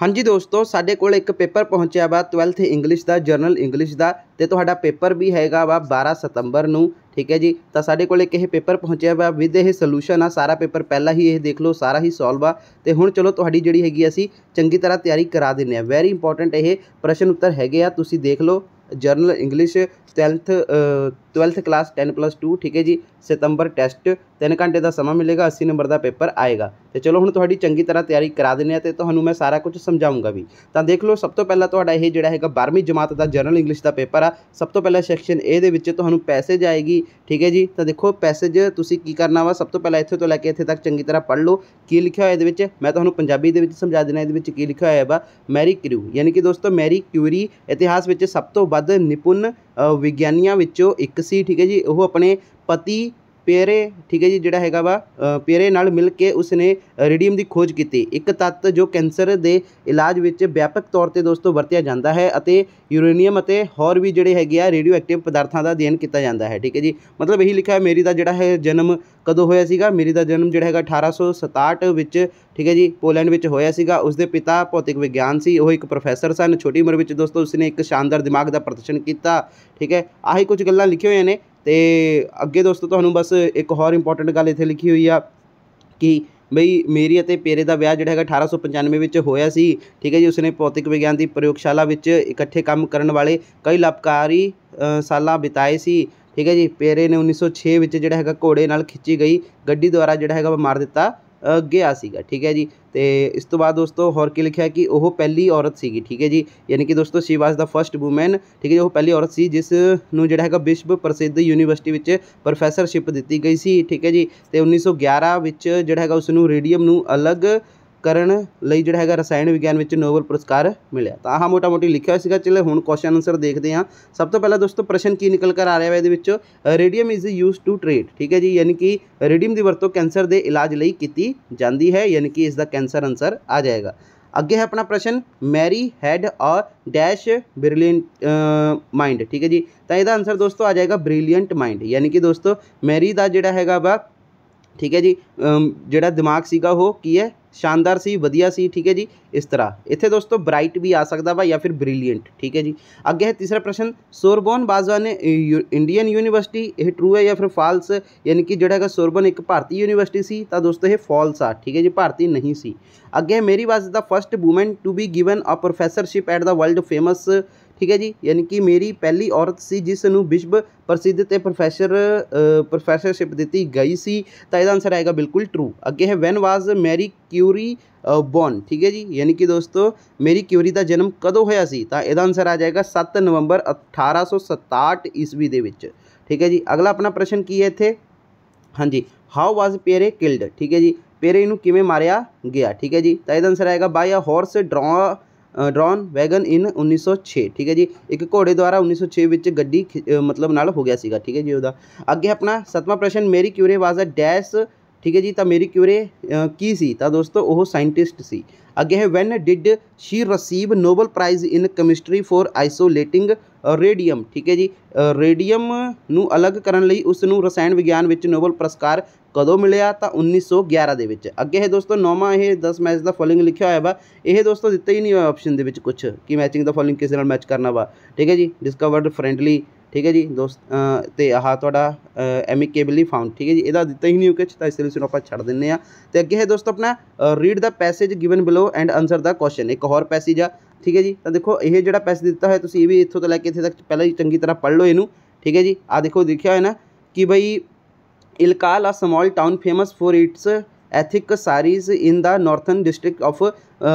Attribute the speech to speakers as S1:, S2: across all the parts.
S1: ਹਾਂਜੀ ਦੋਸਤੋ, ਸਾਡੇ ਕੋਲ ਇੱਕ ਪੇਪਰ ਪਹੁੰਚਿਆ ਵਾ 12th ਇੰਗਲਿਸ਼ ਦਾ ਜਰਨਲ ਇੰਗਲਿਸ਼ ਦਾ ਤੇ ਤੁਹਾਡਾ ਪੇਪਰ ਵੀ ਹੈਗਾ ਵਾ 12 ਸਤੰਬਰ ਨੂੰ, ਠੀਕ ਹੈ ਜੀ? ਤਾਂ ਸਾਡੇ ਕੋਲ ਇੱਕ ਇਹ ਪੇਪਰ ਪਹੁੰਚਿਆ ਵਾ ਵਿਦ ਇਹ ਸੋਲੂਸ਼ਨ ਆ, ਸਾਰਾ ਪੇਪਰ ਪਹਿਲਾਂ ਹੀ ਇਹ ਦੇਖ ਲਓ, ਸਾਰਾ ਹੀ ਸੋਲਵ ਆ। ਤੇ ਹੁਣ ਚਲੋ ਤੁਹਾਡੀ ਜਿਹੜੀ ਹੈਗੀ ਅਸੀਂ ਚੰਗੀ ਤਰ੍ਹਾਂ ਤਿਆਰੀ ਕਰਾ ਦਿੰਨੇ ਆ ਵੈਰੀ ਇੰਪੋਰਟੈਂਟ ਇਹ ਪ੍ਰਸ਼ਨ ਉੱਤਰ ਹੈਗੇ ਆ, ਤੁਸੀਂ ਦੇਖ ਲਓ general English 12th 12th class 10 2 ਠੀਕ ਹੈ ਜੀ ਸਤੰਬਰ ਟੈਸਟ 3 ਘੰਟੇ ਦਾ ਸਮਾਂ ਮਿਲੇਗਾ 80 ਨੰਬਰ ਦਾ ਪੇਪਰ ਆਏਗਾ ਤੇ ਚਲੋ ਹੁਣ ਤੁਹਾਡੀ ਚੰਗੀ ਤਰ੍ਹਾਂ ਤਿਆਰੀ ਕਰਾ ਦਿੰਨੇ ਆ ਤੇ ਤੁਹਾਨੂੰ ਮੈਂ ਸਾਰਾ ਕੁਝ ਸਮਝਾਉਂਗਾ ਵੀ ਤਾਂ ਦੇਖ ਲਓ ਸਭ ਤੋਂ ਪਹਿਲਾਂ ਤੁਹਾਡਾ ਇਹ ਜਿਹੜਾ ਹੈਗਾ 12ਵੀਂ ਜਮਾਤ ਦਾ ਜਰਨਲ ਇੰਗਲਿਸ਼ ਦਾ ਪੇਪਰ ਆ ਸਭ ਤੋਂ ਪਹਿਲਾਂ ਸੈਕਸ਼ਨ ਏ ਦੇ ਵਿੱਚ ਤੁਹਾਨੂੰ ਪੈਸੇਜ ਆਏਗੀ ਠੀਕ ਹੈ ਜੀ ਤਾਂ ਦੇਖੋ ਪੈਸੇਜ ਤੁਸੀਂ ਕੀ ਕਰਨਾ ਵਾ ਸਭ ਤੋਂ ਪਹਿਲਾਂ ਇੱਥੇ ਤੋਂ ਲੈ ਕੇ ਇੱਥੇ ਤੱਕ ਚੰਗੀ ਤਰ੍ਹਾਂ ਪੜ੍ਹ ਲਓ ਕੀ ਲਿਖਿਆ ਹੋਇਆ ਇਹਦੇ ਵਿੱਚ ਮੈਂ ਤੁਹਾਨੂੰ ਪੰਜਾਬੀ ਦੇ ਵਿੱਚ ਸਮਝਾ ਦੇਣਾ ਇਹਦੇ ਵਿੱਚ ਕੀ ਲਿਖਿਆ ਹੋਇਆ ਵਾ ਮੈਰੀ ਕਿਊਰੀ ਯਾਨੀ ਕਿ ਦੋਸਤੋ ਮੈਰੀ ਕਿਊਰੀ ਇਤਿਹਾਸ ਵਿੱਚ ਸਭ ਤੋਂ ਵੱਧ ਨਿਪੁੰਨ ਵਿਗਿਆਨੀਆਂ ਵਿੱਚੋਂ ਇੱਕ ਸੀ ਠੀਕ ਹੈ ਜੀ। ਉਹ ਆਪਣੇ ਪਤੀ ਪੇਰੇ, ਠੀਕ ਹੈ ਜੀ, ਜਿਹੜਾ ਹੈਗਾ ਵਾ ਪੇਰੇ ਨਾਲ ਮਿਲ ਕੇ ਉਸਨੇ ਰੇਡੀਅਮ ਦੀ ਖੋਜ ਕੀਤੀ। ਇੱਕ ਤੱਤ ਜੋ ਕੈਂਸਰ ਦੇ ਇਲਾਜ ਵਿੱਚ ਵਿਆਪਕ ਤੌਰ ਤੇ ਦੋਸਤੋ ਵਰਤਿਆ ਜਾਂਦਾ ਹੈ ਅਤੇ ਯੂਰੇਨੀਅਮ ਅਤੇ ਹੋਰ ਵੀ ਜਿਹੜੇ ਹੈਗੇ ਆ ਰੇਡੀਓ ਐਕਟਿਵ ਪਦਾਰਥਾਂ ਦਾ ਅਧਿਐਨ ਕੀਤਾ ਜਾਂਦਾ ਹੈ, ਠੀਕ ਹੈ ਜੀ। ਮਤਲਬ ਇਹੀ ਲਿਖਿਆ ਮੇਰੀ ਦਾ ਜਿਹੜਾ ਹੈ ਜਨਮ ਕਦੋਂ ਹੋਇਆ ਸੀਗਾ? ਮੇਰੀ ਦਾ ਜਨਮ ਜਿਹੜਾ ਹੈਗਾ 1867 ਵਿੱਚ, ਠੀਕ ਹੈ ਜੀ, ਪੋਲੈਂਡ ਵਿੱਚ ਹੋਇਆ ਸੀਗਾ। ਉਸਦੇ ਪਿਤਾ ਭੌਤਿਕ ਵਿਗਿਆਨ ਸੀ, ਉਹ ਇੱਕ ਪ੍ਰੋਫੈਸਰ ਸਨ। ਛੋਟੀ ਉਮਰ ਵਿੱਚ ਦੋਸਤੋ ਉਸਨੇ ਇੱਕ ਸ਼ਾਨਦਾਰ ਦਿਮਾਗ ਦਾ ਪ੍ਰਦਰਸ਼ਨ ਕੀਤਾ, ਠੀਕ ਹੈ। ਆਹੀ ਕੁਝ ਗੱਲਾਂ ਲਿਖੀਆਂ ਹੋਈਆਂ ਨੇ। ਅਤੇ ਅੱਗੇ ਦੋਸਤੋ, ਤੁਹਾਨੂੰ ਬਸ ਇੱਕ ਹੋਰ ਇੰਪੋਰਟੈਂਟ ਗੱਲ ਇੱਥੇ ਲਿਖੀ ਹੋਈ ਆ ਕਿ ਬਈ ਮੇਰੀ ਅਤੇ ਪੇਰੇ ਦਾ ਵਿਆਹ ਜਿਹੜਾ ਹੈਗਾ 1895 ਵਿੱਚ ਹੋਇਆ ਸੀ, ਠੀਕ ਹੈ ਜੀ, ਉਸਨੇ ਭੌਤਿਕ ਵਿਗਿਆਨ ਦੀ ਪ੍ਰਯੋਗਸ਼ਾਲਾ ਵਿੱਚ ਇਕੱਠੇ ਕੰਮ ਕਰਨ ਵਾਲੇ ਕਈ ਲਾਭਕਾਰੀ ਸਾਲਾਂ ਬਿਤਾਏ ਸੀ, ਠੀਕ ਹੈ ਜੀ, ਪੇਰੇ ਨੇ 1906 ਵਿੱਚ ਜਿਹੜਾ ਹੈਗਾ ਘੋੜੇ ਨਾਲ ਖਿੱਚੀ ਗਈ, ਗੱਡੀ ਦੁਆਰਾ ਜਿਹੜਾ ਹੈਗਾ ਮਾਰ ਦਿੱਤਾ ਗਿਆ ਸੀਗਾ, ਠੀਕ ਹੈ ਜੀ? ਤੇ ਇਸ ਤੋਂ ਬਾਅਦ ਦੋਸਤੋ ਹੋਰ ਕੀ ਲਿਖਿਆ ਕਿ ਉਹ ਪਹਿਲੀ ਔਰਤ ਸੀਗੀ, ਠੀਕ ਹੈ ਜੀ? ਯਾਨੀ ਕਿ ਦੋਸਤੋ she was the first woman ਠੀਕ ਹੈ ਜੀ? ਉਹ ਪਹਿਲੀ ਔਰਤ ਸੀ ਜਿਸ ਨੂੰ ਜਿਹੜਾ ਹੈਗਾ ਵਿਸ਼ਵ ਪ੍ਰਸਿੱਧ ਯੂਨੀਵਰਸਿਟੀ ਵਿੱਚ ਪ੍ਰੋਫੈਸਰਸ਼ਿਪ ਦਿੱਤੀ ਗਈ ਸੀ, ਠੀਕ ਹੈ ਜੀ? ਤੇ 1911 ਵਿੱਚ ਜਿਹੜਾ ਹੈਗਾ ਉਸ ਨੂੰ ਰੇਡੀਅਮ ਨੂੰ ਅਲੱਗ ਕਰਨ ਲਈ ਜਿਹੜਾ ਹੈਗਾ ਰਸਾਇਣ ਵਿਗਿਆਨ ਵਿੱਚ ਨੋਬਲ ਪੁਰਸਕਾਰ ਮਿਲਿਆ। ਤਾਂ ਆਹ ਮੋਟਾ ਮੋਟੀ ਲਿਖਿਆ ਹੋਇਆ ਸੀਗਾ, ਚਲੋ ਹੁਣ ਕੁਐਸਚਨ ਆਨਸਰ ਦੇਖਦੇ ਹਾਂ। ਸਭ ਤੋਂ ਪਹਿਲਾਂ ਦੋਸਤੋ, ਪ੍ਰਸ਼ਨ ਕੀ ਨਿਕਲ ਕਰ ਆ ਰਿਹਾ ਹੈ ਇਹਦੇ ਵਿੱਚੋਂ? Radium is used to treat ਠੀਕ ਹੈ ਜੀ? ਯਾਨੀ ਕਿ ਰੇਡੀਅਮ ਦੀ ਵਰਤੋਂ ਕੈਂਸਰ ਦੇ ਇਲਾਜ ਲਈ ਕੀਤੀ ਜਾਂਦੀ ਹੈ, ਯਾਨੀ ਕਿ ਇਸ ਦਾ ਕੈਂਸਰ ਆਨਸਰ ਆ ਜਾਏਗਾ। ਅੱਗੇ ਹੈ ਆਪਣਾ ਪ੍ਰਸ਼ਨ, Marie had or dash brilliant mind, ਠੀਕ ਹੈ ਜੀ? ਤਾਂ ਇਹਦਾ ਆਨਸਰ ਦੋਸਤੋ ਆ ਜਾਏਗਾ, ਬ੍ਰਿਲੀਅੰਟ ਮਾਈਂਡ। ਯਾਨੀ ਕਿ ਦੋਸਤੋ, ਮੈਰੀ ਦਾ ਜਿਹੜਾ ਹੈਗਾ ਵਾ ਠੀਕ ਹੈ ਜੀ ਜਿਹੜਾ ਦਿਮਾਗ ਸੀਗਾ ਉਹ ਕੀ ਹੈ ਸ਼ਾਨਦਾਰ ਸੀ ਵਧੀਆ ਸੀ ਠੀਕ ਹੈ ਜੀ ਇਸ ਤਰ੍ਹਾਂ ਇੱਥੇ ਦੋਸਤੋ ਬ੍ਰਾਈਟ ਵੀ ਆ ਸਕਦਾ ਵਾ ਜਾਂ ਫਿਰ ਬ੍ਰਿਲੀਅੰਟ ਠੀਕ ਹੈ ਜੀ ਅੱਗੇ ਹੈ ਤੀਸਰਾ ਪ੍ਰਸ਼ਨ ਸੋਰਬੋਨ ਬਾਜ਼ਵਾ ਨੇ ਇੰਡੀਅਨ ਯੂਨੀਵਰਸਿਟੀ ਇਹ ਟਰੂ ਹੈ ਜਾਂ ਫਿਰ ਫਾਲਸ ਯਾਨੀ ਕਿ ਜਿਹੜਾ ਹੈਗਾ ਸੋਰਬਨ ਇੱਕ ਭਾਰਤੀ ਯੂਨੀਵਰਸਿਟੀ ਸੀ ਤਾਂ ਦੋਸਤੋ ਇਹ ਫਾਲਸ ਆ ਠੀਕ ਹੈ ਜੀ ਭਾਰਤੀ ਨਹੀਂ ਸੀ ਅੱਗੇ Marie was the first woman to be given a professorship at the world famous ਠੀਕ ਹੈ ਜੀ, ਯਾਨੀ ਕਿ ਮੇਰੀ ਪਹਿਲੀ ਔਰਤ ਸੀ ਜਿਸ ਨੂੰ ਵਿਸ਼ਵ ਪ੍ਰਸਿੱਧ ਅਤੇ ਪ੍ਰੋਫੈਸਰ ਪ੍ਰੋਫੈਸਰਸ਼ਿਪ ਦਿੱਤੀ ਗਈ ਸੀ, ਤਾਂ ਇਹਦਾ ਆਨਸਰ ਆਏਗਾ ਬਿਲਕੁਲ ਟਰੂ ਅੱਗੇ ਹੈ when was Marie Curie born ਠੀਕ ਹੈ ਜੀ, ਯਾਨੀ ਕਿ ਦੋਸਤੋ ਮੇਰੀ ਕਿਊਰੀ ਦਾ ਜਨਮ ਕਦੋਂ ਹੋਇਆ ਸੀ? ਤਾਂ ਇਹਦਾ ਆਨਸਰ ਆ ਜਾਏਗਾ 7 ਨਵੰਬਰ 1867 ਈਸਵੀ ਦੇ ਵਿੱਚ। ਠੀਕ ਹੈ ਜੀ, ਅਗਲਾ ਆਪਣਾ ਪ੍ਰਸ਼ਨ ਕੀ ਹੈ ਇੱਥੇ? ਹਾਂਜੀ ਹਾਊ ਵਾਜ਼ ਪੇਰੇ ਕਿਲਡ ਠੀਕ ਹੈ ਜੀ ਪੇਰੇ ਨੂੰ ਕਿਵੇਂ ਮਾਰਿਆ ਗਿਆ? ਠੀਕ ਹੈ ਜੀ, ਤਾਂ ਇਹਦਾ ਆਨਸਰ ਆਏਗਾ ਬਾਈ ਅ ਹਾਰਸ ਡਰਾ ਡਰੌਨ ਵੈਗਨ ਇਨ 1906 ਠੀਕ ਹੈ ਜੀ। ਇੱਕ ਘੋੜੇ ਦੁਆਰਾ 1906 ਵਿੱਚ ਗੱਡੀ ਮਤਲਬ ਨਾਲ ਹੋ ਗਿਆ ਸੀਗਾ, ਠੀਕ ਹੈ ਜੀ ਉਹਦਾ। ਅੱਗੇ ਆਪਣਾ ਸਤਵਾਂ ਪ੍ਰਸ਼ਨ, ਮੇਰੀ ਕਿਊਰੇ ਵਾਸ ਅ ਡੈਸ਼ ਠੀਕ ਹੈ ਜੀ, ਤਾਂ ਮੇਰੀ ਕਿਊਰੇ ਕੀ ਸੀ? ਤਾਂ ਦੋਸਤੋ ਉਹ ਸਾਇੰਟਿਸਟ ਸੀ। ਅੱਗੇ ਹੈ, when did she receive Nobel prize in chemistry for isolating radium ਠੀਕ ਹੈ ਜੀ। ਰੇਡੀਅਮ ਨੂੰ ਅਲੱਗ ਕਰਨ ਲਈ ਉਸ ਨੂੰ ਰਸਾਇਣ ਵਿਗਿਆਨ ਵਿੱਚ ਨੋਬਲ ਪੁਰਸਕਾਰ ਕਦੋਂ ਮਿਲਿਆ ਤਾਂ 1911 ਦੇ ਵਿੱਚ ਅੱਗੇ ਹੈ ਦੋਸਤੋ ਨੌਵਾਂ ਇਹ 10 ਮੈਚ ਦਾ ਫੋਲੋਇੰਗ ਲਿਖਿਆ ਹੋਇਆ ਵਾ ਇਹ ਦੋਸਤੋ ਦਿੱਤਾ ਹੀ ਨਹੀਂ ਹੋਇਆ ਆਪਸ਼ਨ ਦੇ ਵਿੱਚ ਕੁਝ ਕਿ ਮੈਚਿੰਗ ਦਾ ਫੋਲੋਇੰਗ ਕਿਸ ਨਾਲ ਮੈਚ ਕਰਨਾ ਵਾ ਠੀਕ ਹੈ ਜੀ ਡਿਸਕਵਰਡ ਫ੍ਰੈਂਡਲੀ ਠੀਕ ਹੈ ਜੀ ਦੋਸਤ ਤੇ ਆਹ ਤੁਹਾਡਾ ਐਮਿਕੇਬਲੀ ਫਾਊਂਡ ਠੀਕ ਹੈ ਜੀ ਇਹਦਾ ਦਿੱਤਾ ਹੀ ਨਹੀਂ ਕੁਝ ਤਾਂ ਇਸ ਲਈ ਇਸ ਨੂੰ ਆਪਾਂ ਛੱਡ ਦਿੰਨੇ ਆ ਤੇ ਅੱਗੇ ਹੈ ਦੋਸਤੋ ਆਪਣਾ read the passage given below and answer the question ਇੱਕ ਹੋਰ ਪੈਸੇਜ ਆ ਠੀਕ ਹੈ ਜੀ ਤਾਂ ਦੇਖੋ ਇਹ ਜਿਹੜਾ ਪੈਸੇਜ ਦਿੱਤਾ ਹੋਇਆ ਤੁਸੀਂ ਇਹ ਵੀ ਇੱਥੋਂ ਤੋਂ ਲੈ ਕੇ ਇੱਥੇ ਤੱਕ ਪਹਿਲਾਂ ਹੀ ਚੰਗੀ ਤਰ੍ਹਾਂ ਪੜ੍ਹ ਲਓ ਇਹਨੂੰ ਠੀਕ ਹੈ ਜੀ ਆ ਦੇਖੋ ਲਿਖਿਆ ਹੋਇਆ ਨਾ ਕਿ ਬਈ Ilkal, a small town famous for its ethnic saris in the northern district of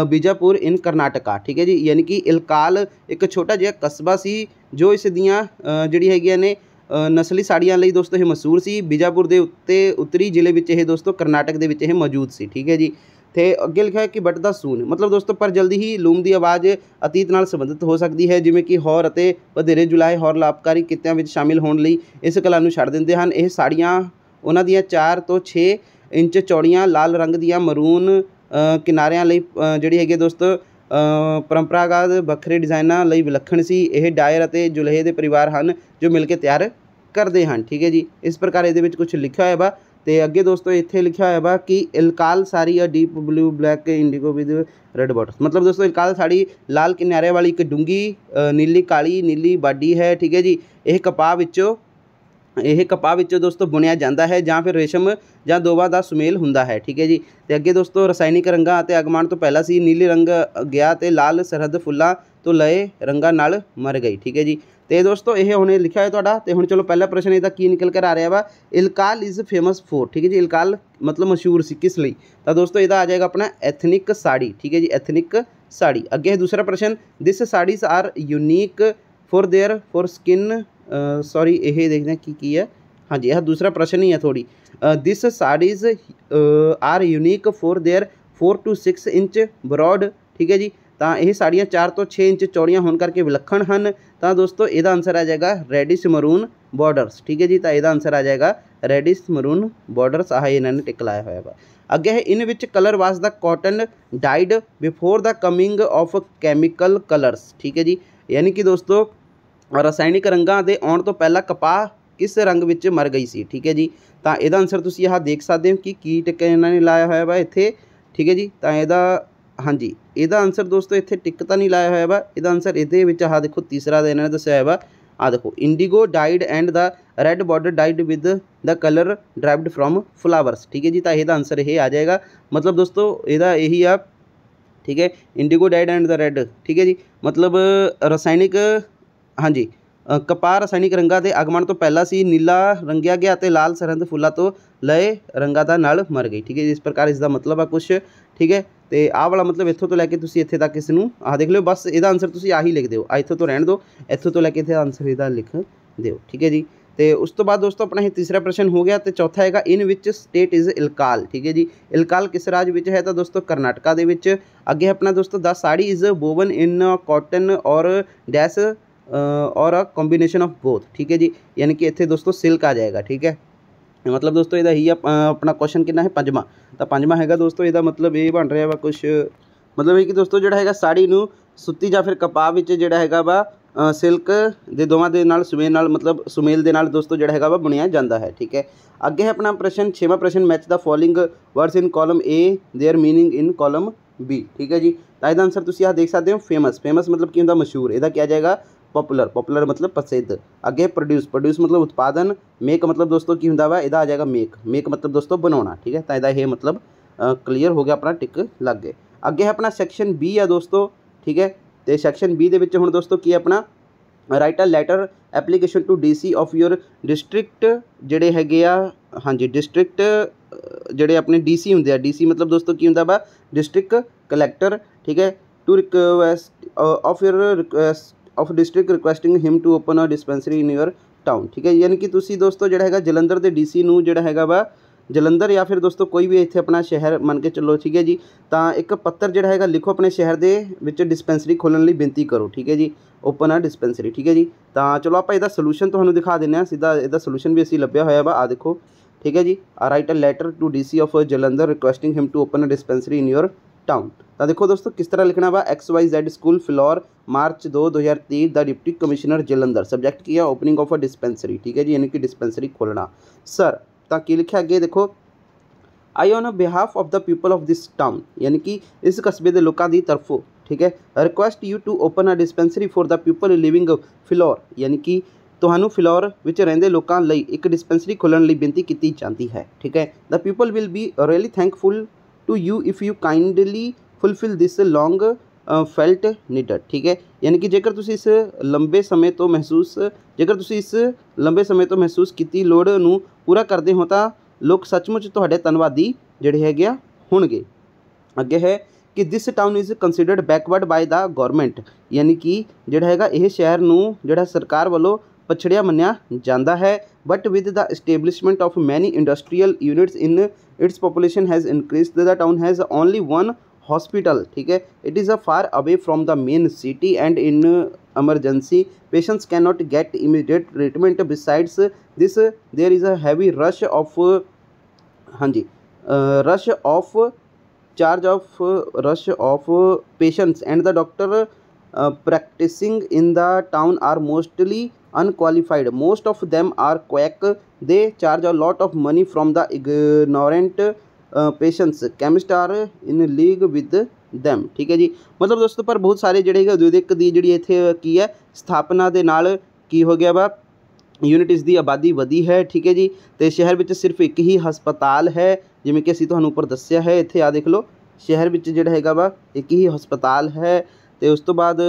S1: Bijapur in Karnataka ठीक है जी यानी कि इलकाल एक छोटा जिहा कस्बा ਸੀ ਜੋ ਇਸ ਦੀਆਂ ਜਿਹੜੀ ਹੈਗੀਆਂ ਨੇ ਨਸਲੀ ਸਾੜੀਆਂ ਲਈ ਦੋਸਤੋ ਇਹ ਮਸ਼ਹੂਰ ਸੀ ਬੀਜਾਪੁਰ ਦੇ ਉੱਤੇ ਉੱਤਰੀ ਜ਼ਿਲ੍ਹੇ ਵਿੱਚ ਇਹ ਦੋਸਤੋ ਕਰਨਾਟਕ ਦੇ ਵਿੱਚ ਇਹ ਮੌਜੂਦ ਸੀ ਠੀਕ ਹੈ ਜੀ ਤੇ ਅੱਗੇ ਲਿਖਿਆ ਹੈ ਕਿ ਬਟ ਦਾ ਸੂਨ ਮਤਲਬ ਦੋਸਤੋ ਪਰ ਜਲਦੀ ਹੀ ਲੂਮ ਦੀ ਆਵਾਜ਼ ਅਤੀਤ ਨਾਲ ਸੰਬੰਧਿਤ ਹੋ ਸਕਦੀ ਹੈ ਜਿਵੇਂ ਕਿ ਹੌਰ ਅਤੇ ਵਧੇਰੇ ਜੁਲਾਈ ਹੌਰ ਲਾਭਕਾਰੀ ਕਿੱਤਿਆਂ ਵਿੱਚ ਸ਼ਾਮਿਲ ਹੋਣ ਲਈ ਇਸ ਕਲਾ ਨੂੰ ਛੱਡ ਦਿੰਦੇ ਹਨ ਇਹ ਸਾੜੀਆਂ ਉਹਨਾਂ ਦੀਆਂ 4 ਤੋਂ 6 ਇੰਚ ਚੌੜੀਆਂ ਲਾਲ ਰੰਗ ਦੀਆਂ ਮਰੂਨ ਕਿਨਾਰਿਆਂ ਲਈ ਜਿਹੜੀ ਹੈਗੀ ਦੋਸਤੋ ਪਰੰਪਰਾਗਤ ਵੱਖਰੇ ਡਿਜ਼ਾਈਨਾਂ ਲਈ ਵਿਲੱਖਣ ਸੀ ਇਹ ਡਾਇਰ ਅਤੇ ਜੁਲਹੇ ਦੇ ਪਰਿਵਾਰ ਹਨ ਜੋ ਮਿਲ ਕੇ ਤਿਆਰ ਕਰਦੇ ਹਨ ਠੀਕ ਹੈ ਜੀ ਇਸ ਪ੍ਰਕਾਰ ਇਹਦੇ ਵਿੱਚ ਕੁਝ ਲਿਖਿਆ ਹੋਇਆ ਵਾ ਤੇ ਅੱਗੇ ਦੋਸਤੋ ਇੱਥੇ ਲਿਖਿਆ ਹੋਇਆ ਵਾ ਕਿ Ilkal sari a deep blue black indigo with red border ਮਤਲਬ ਦੋਸਤੋ ਇਲਕਾਲ ਸਾੜੀ ਲਾਲ ਕਿਨਾਰੇ ਵਾਲੀ ਇੱਕ ਡੂੰਗੀ ਨੀਲੀ ਕਾਲੀ ਨੀਲੀ ਬਾਡੀ ਹੈ ਠੀਕ ਹੈ ਜੀ ਇਹ ਕਪਾਹ ਵਿੱਚੋਂ ਇਹ ਕਪਾਹ ਵਿੱਚੋਂ ਦੋਸਤੋ ਬੁਣਿਆ ਜਾਂਦਾ ਹੈ ਜਾਂ ਫਿਰ ਰੇਸ਼ਮ ਜਾਂ ਦੋਵਾ ਦਾ ਸੁਮੇਲ ਹੁੰਦਾ ਹੈ ਠੀਕ ਹੈ ਜੀ ਤੇ ਅੱਗੇ ਦੋਸਤੋ ਰਸਾਇਣਿਕ ਰੰਗਾਂ ਅਤੇ ਅਗਮਾਨ ਤੋਂ ਪਹਿਲਾਂ ਸੀ ਨੀਲੇ ਰੰਗ ਗਿਆ ਤੇ ਲਾਲ ਸਰਹੱਦ ਫੁੱਲਾਂ ਤੋਂ ਲਏ ਰੰਗਾਂ ਨਾਲ ਮਰ ਗਈ ਠੀਕ ਹੈ ਜੀ ਤੇ ਦੋਸਤੋ ਇਹ ਹੁਣੇ ਲਿਖਿਆ ਹੈ ਤੁਹਾਡਾ ਤੇ ਹੁਣ ਚਲੋ ਪਹਿਲਾ ਪ੍ਰਸ਼ਨ ਇਹਦਾ ਕੀ ਨਿਕਲ ਕੇ ਆ ਰਿਹਾ ਵਾ ਇਲਕਾਲ ਇਜ਼ ਫੇਮਸ ਫੋਰ ਠੀਕ ਹੈ ਜੀ ਇਲਕਾਲ ਮਤਲਬ ਮਸ਼ਹੂਰ ਸੀ ਕਿਸ ਲਈ ਤਾਂ ਦੋਸਤੋ ਇਹਦਾ ਆ ਜਾਏਗਾ ਆਪਣਾ ਐਥਨਿਕ ਸਾੜੀ ਠੀਕ ਹੈ ਜੀ ਐਥਨਿਕ ਸਾੜੀ ਅੱਗੇ ਹੈ ਦੂਸਰਾ ਪ੍ਰਸ਼ਨ this saris are unique for their for skin sorry यह देखते हैं कि है? हाँ जी, यह दूसरा प्रश्न ही है थोड़ी। This saris are unique for their four to six inch broad ठीक है जी? तो यह साड़ियाँ चार तो छः इंच चौड़िया होने करके विलखण हैं। तो दोस्तों यदा आंसर आ जाएगा रेडिस मरून बॉर्डरस ठीक है जी? तो यह आंसर आ जाएगा रेडिस मरून बॉर्डरस आह इन्होंने टिक लाया हुआ अगे है, in which colour was the cotton dyed before the coming of chemical colours ठीक है जी? यानी कि दोस्तों ਰਸਾਇਣਿਕ ਰੰਗਾਂ ਦੇ ਆਉਣ ਤੋਂ ਪਹਿਲਾਂ ਕਪਾਹ ਕਿਸ ਰੰਗ ਵਿੱਚ ਮਰ ਗਈ ਸੀ? ਠੀਕ ਹੈ ਜੀ। ਤਾਂ ਇਹਦਾ ਆਨਸਰ ਤੁਸੀਂ ਆਹ ਦੇਖ ਸਕਦੇ ਹੋ ਕਿ ਕੀ ਟਿਕ ਇਹਨਾਂ ਨੇ ਲਾਇਆ ਹੋਇਆ ਵਾ ਇੱਥੇ। ਠੀਕ ਹੈ ਜੀ। ਤਾਂ ਇਹਦਾ, ਹਾਂਜੀ। ਇਹਦਾ ਆਨਸਰ ਦੋਸਤੋ ਇੱਥੇ ਟਿਕ ਤਾਂ ਨਹੀਂ ਲਾਇਆ ਹੋਇਆ ਵਾ। ਇਹਦਾ ਆਨਸਰ ਇਹਦੇ ਵਿੱਚ ਆਹ ਦੇਖੋ ਤੀਸਰਾ ਦੇ ਇਹਨਾਂ ਨੇ ਦੱਸਿਆ ਹੋਇਆ ਵਾ। ਆ ਦੇਖੋ indigo dyed and the red border dyed with the colour derived from flowers ਠੀਕ ਹੈ ਜੀ। ਤਾਂ ਇਹਦਾ ਆਨਸਰ ਇਹ ਆ ਜਾਏਗਾ। ਮਤਲਬ ਦੋਸਤੋ ਇਹਦਾ ਇਹੀ ਆ। ਠੀਕ ਹੈ। Indigo dyed and the red ਠੀਕ ਹੈ ਜੀ। ਮਤਲਬ ਰਸਾਇਣਿਕ ਹਾਂਜੀ ਕਪਾਹ ਰਸਾਇਣਿਕ ਰੰਗਾਂ ਦੇ ਆਗਮਨ ਤੋਂ ਪਹਿਲਾਂ ਸੀ, ਨੀਲਾ ਰੰਗਿਆ ਗਿਆ ਅਤੇ ਲਾਲ ਸਰਹੰਦ ਫੁੱਲਾਂ ਤੋਂ ਲਏ ਰੰਗਾਂ ਦਾ ਨਾਲ ਮਰ ਗਈ, ਠੀਕ ਹੈ ਜੀ? ਇਸ ਪ੍ਰਕਾਰ ਇਸ ਦਾ ਮਤਲਬ ਆ ਕੁਛ, ਠੀਕ ਹੈ? ਅਤੇ ਆਹ ਵਾਲਾ ਮਤਲਬ ਇੱਥੋਂ ਤੋਂ ਲੈ ਕੇ ਤੁਸੀਂ ਇੱਥੇ ਤੱਕ ਇਸ ਨੂੰ ਆਹ ਦੇਖ ਲਿਓ, ਬਸ ਇਹਦਾ ਆਨਸਰ ਤੁਸੀਂ ਆਹੀ ਲਿਖ ਦਿਓ ਆ ਇੱਥੋਂ ਤੋਂ ਰਹਿਣ ਦਿਓ, ਇੱਥੋਂ ਤੋਂ ਲੈ ਕੇ ਇੱਥੇ ਆਨਸਰ ਇਹਦਾ ਲਿਖ ਦਿਓ, ਠੀਕ ਹੈ ਜੀ? ਤੇ ਉਸ ਤੋਂ ਬਾਅਦ ਦੋਸਤੋ ਆਪਣਾ ਇਹ ਤੀਸਰਾ ਪ੍ਰਸ਼ਨ ਹੋ ਗਿਆ ਤੇ ਚੌਥਾ ਹੈਗਾ ਇਨ ਵਿੱਚ ਸਟੇਟ ਇਜ਼ ਇਲਕਾਲ ਠੀਕ ਹੈ ਜੀ? ਇਲਕਾਲ ਕਿਸ ਰਾਜ ਵਿੱਚ ਹੈ? ਤਾਂ ਦੋਸਤੋ ਕਰਨਾਟਕਾ ਦੇ ਵਿੱਚ, ਅੱਗੇ ਆਪਣਾ ਦੋਸਤੋ the sari is woven in cotton or ਡੈਸ ਔਰ ਅ ਕੰਬੀਨੇਸ਼ਨ ਆਫ ਬੋਥ ਠੀਕ ਹੈ ਜੀ ਯਾਨੀ ਕਿ ਇੱਥੇ ਦੋਸਤੋ ਸਿਲਕ ਆ ਜਾਏਗਾ ਠੀਕ ਹੈ ਮਤਲਬ ਦੋਸਤੋ ਇਹਦਾ ਹੀ ਆਪਣਾ ਕੁਐਸਚਨ ਕਿੰਨਾ ਹੈ ਪੰਜਵਾਂ ਤਾਂ ਪੰਜਵਾਂ ਹੈਗਾ ਦੋਸਤੋ ਇਹਦਾ ਮਤਲਬ ਇਹ ਬਣ ਰਿਹਾ ਵਾ ਕੁਝ ਮਤਲਬ ਇਹ ਕਿ ਦੋਸਤੋ ਜਿਹੜਾ ਹੈਗਾ ਸਾੜੀ ਨੂੰ ਸੁੱਤੀ ਜਾਂ ਫਿਰ ਕਪਾਹ ਵਿੱਚ ਜਿਹੜਾ ਹੈਗਾ ਵਾ ਸਿਲਕ ਦੇ ਦੋਵਾਂ ਦੇ ਨਾਲ ਸੁਮੇਲ ਨਾਲ ਮਤਲਬ ਸੁਮੇਲ ਦੇ ਨਾਲ ਦੋਸਤੋ ਜਿਹੜਾ ਹੈਗਾ ਵਾ ਬੁਣਿਆ ਜਾਂਦਾ ਹੈ ਠੀਕ ਹੈ ਅੱਗੇ ਹੈ ਆਪਣਾ ਪ੍ਰਸ਼ਨ ਛੇਵਾਂ ਪ੍ਰਸ਼ਨ match the following words in column A their meaning in column B ਠੀਕ ਹੈ ਜੀ ਤਾਂ ਇਹਦਾ ਆਨਸਰ ਤੁਸੀਂ ਆ ਦੇਖ ਸਕਦੇ ਹੋ ਫੇਮਸ ਫੇਮਸ ਮਤਲਬ ਕੀ ਹੁੰਦਾ ਮਸ਼ਹੂਰ ਇਹਦਾ ਕੀ ਆ ਜਾਏਗਾ ਪਪੂਲਰ ਪਪੂਲਰ ਮਤਲਬ ਪ੍ਰਸਿੱਧ ਅੱਗੇ ਪ੍ਰੋਡਿਊਸ ਪ੍ਰੋਡਿਊਸ ਮਤਲਬ ਉਤਪਾਦਨ ਮੇਕ ਮਤਲਬ ਦੋਸਤੋ ਕੀ ਹੁੰਦਾ ਵਾ ਇਹਦਾ ਆ ਜਾਏਗਾ ਮੇਕ ਮੇਕ ਮਤਲਬ ਦੋਸਤੋ ਬਣਾਉਣਾ ਠੀਕ ਹੈ ਤਾਂ ਇਹਦਾ ਇਹ ਮਤਲਬ ਕਲੀਅਰ ਹੋ ਗਿਆ ਆਪਣਾ ਟਿਕ ਲੱਗ ਗਏ ਅੱਗੇ ਹੈ ਆਪਣਾ ਸੈਕਸ਼ਨ ਬੀ ਆ ਦੋਸਤੋ ਠੀਕ ਹੈ ਤੇ ਸੈਕਸ਼ਨ ਬੀ ਦੇ ਵਿੱਚ ਹੁਣ ਦੋਸਤੋ ਕੀ ਆਪਣਾ write a letter application to DC of your district ਜਿਹੜੇ ਹੈਗੇ ਆ ਹਾਂਜੀ ਡਿਸਟ੍ਰਿਕਟ ਜਿਹੜੇ ਆਪਣੇ ਡੀਸੀ ਹੁੰਦੇ ਆ ਡੀਸੀ ਮਤਲਬ ਦੋਸਤੋ ਕੀ ਹੁੰਦਾ ਵਾ ਡਿਸਟ੍ਰਿਕਟ ਕਲੈਕਟਰ ਠੀਕ ਹੈ to request of your request of district requesting him to open a dispensary in your town ਠੀਕ ਹੈ? ਯਾਨੀ ਕਿ ਤੁਸੀਂ ਦੋਸਤੋ ਜਿਹੜਾ ਹੈਗਾ ਜਲੰਧਰ ਦੇ ਡੀਸੀ ਨੂੰ ਜਿਹੜਾ ਹੈਗਾ ਵਾ, ਜਲੰਧਰ ਜਾਂ ਫਿਰ ਦੋਸਤੋ ਕੋਈ ਵੀ ਇੱਥੇ ਆਪਣਾ ਸ਼ਹਿਰ ਮੰਨ ਕੇ ਚੱਲੋ, ਠੀਕ ਹੈ ਜੀ, ਤਾਂ ਇੱਕ ਪੱਤਰ ਜਿਹੜਾ ਹੈਗਾ ਲਿਖੋ ਆਪਣੇ ਸ਼ਹਿਰ ਦੇ ਵਿੱਚ ਡਿਸਪੈਂਸਰੀ ਖੋਲਣ ਲਈ ਬੇਨਤੀ ਕਰੋ, ਠੀਕ ਹੈ ਜੀ ਓਪਨ ਆ ਡਿਸਪੈਂਸਰੀ ਠੀਕ ਹੈ ਜੀ, ਤਾਂ ਚਲੋ ਆਪਾਂ ਇਹਦਾ ਸੋਲੂਸ਼ਨ ਤੁਹਾਨੂੰ ਦਿਖਾ ਦਿੰਨੇ ਆ ਸਿੱਧਾ ਇਹਦਾ ਸੋਲੂਸ਼ਨ ਵੀ ਅਸੀਂ ਲੱਭਿਆ ਹੋਇਆ ਵਾ ਆ ਦੇਖੋ, ਠੀਕ ਹੈ ਜੀ ਆ write a letter to DC of Jalandhar requesting him to open a dispensary in your town तो देखो दोस्तों, किस तरह लिखना हुआ? X Y Z school Phillaur March दो दो हज़ार तीन, the deputy commissioner Jalandhar. Subject किया ओपनिंग ऑफ़ अ डिस्पेंसरी ठीक है जी? यानी कि डिस्पेंसरी खोलना। सर ताकि लिखे आगे? देखो I on behalf of the people of this town यानी कि इस कस्बे के लोगों की तरफों, ठीक है? Request you to open a dispensary for the people living Phillaur यानी कि ਤੁਹਾਨੂੰ फिलौर रेंदे लोगों एक डिस्पेंसरी खोलने ਡਿਸਪੈਂਸਰੀ की जाती है, ठीक है? The people will be really thankful to you if you kindly fulfil this long felt needed ਠੀਕ ਹੈ ਯਾਨੀ ਕਿ ਜੇਕਰ ਤੁਸੀਂ ਇਸ ਲੰਬੇ ਸਮੇਂ ਤੋਂ ਮਹਿਸੂਸ ਜੇਕਰ ਤੁਸੀਂ ਇਸ ਲੰਬੇ ਸਮੇਂ ਤੋਂ ਮਹਿਸੂਸ ਕੀਤੀ ਲੋੜ ਨੂੰ ਪੂਰਾ ਕਰਦੇ ਹੋ ਤਾਂ ਲੋਕ ਸੱਚਮੁੱਚ ਤੁਹਾਡੇ ਧੰਨਵਾਦੀ ਜਿਹੜੇ ਹੈਗੇ ਆ ਹੋਣਗੇ ਅੱਗੇ ਹੈ ਕਿ this town is considered backward by the government ਯਾਨੀ ਕਿ ਜਿਹੜਾ ਹੈਗਾ ਇਹ ਸ਼ਹਿਰ ਨੂੰ ਜਿਹੜਾ ਸਰਕਾਰ ਵੱਲੋਂ ਪਛੜਿਆ ਮੰਨਿਆ ਜਾਂਦਾ ਹੈ but with the establishment of many industrial units in its population has increased. The town has only one hospital ठीक it is a far away from the main city and in uh, emergency patients cannot get immediate treatment. Besides this uh, there is a heavy rush of uh, हाँ जी rush of charge of uh, rush of patients. And the doctor practicing in the town are mostly unqualified most of them are quack they charge a lot of money from the ignorant uh, patients chemists are in league with them ਠੀਕ ਹੈ ਜੀ ਮਤਲਬ ਦੋਸਤੋ ਪਰ ਬਹੁਤ ਸਾਰੇ ਜਿਹੜੇ ਹੈਗੇ ਉਦਯੋਗਿਕ ਦੀ ਜਿਹੜੀ ਇੱਥੇ ਕੀ ਹੈ ਸਥਾਪਨਾ ਦੇ ਨਾਲ ਕੀ ਹੋ ਗਿਆ ਵਾ ਯੂਨਿਟਸ ਦੀ ਆਬਾਦੀ ਵਧੀ ਹੈ ਠੀਕ ਹੈ ਜੀ ਤੇ ਸ਼ਹਿਰ ਵਿੱਚ ਸਿਰਫ ਇੱਕ ਹੀ ਹਸਪਤਾਲ ਹੈ ਜਿਵੇਂ ਕਿ ਅਸੀਂ ਤੁਹਾਨੂੰ ਉੱਪਰ ਦੱਸਿਆ ਹੈ ਇੱਥੇ ਆ ਦੇਖ ਲਓ ਸ਼ਹਿਰ ਵਿੱਚ ਜਿਹੜਾ ਹੈਗਾ ਵਾ ਇੱਕ ਹੀ ਹਸਪਤਾਲ ਹੈ ਤੇ ਉਸ ਤੋਂ ਬਾਅਦ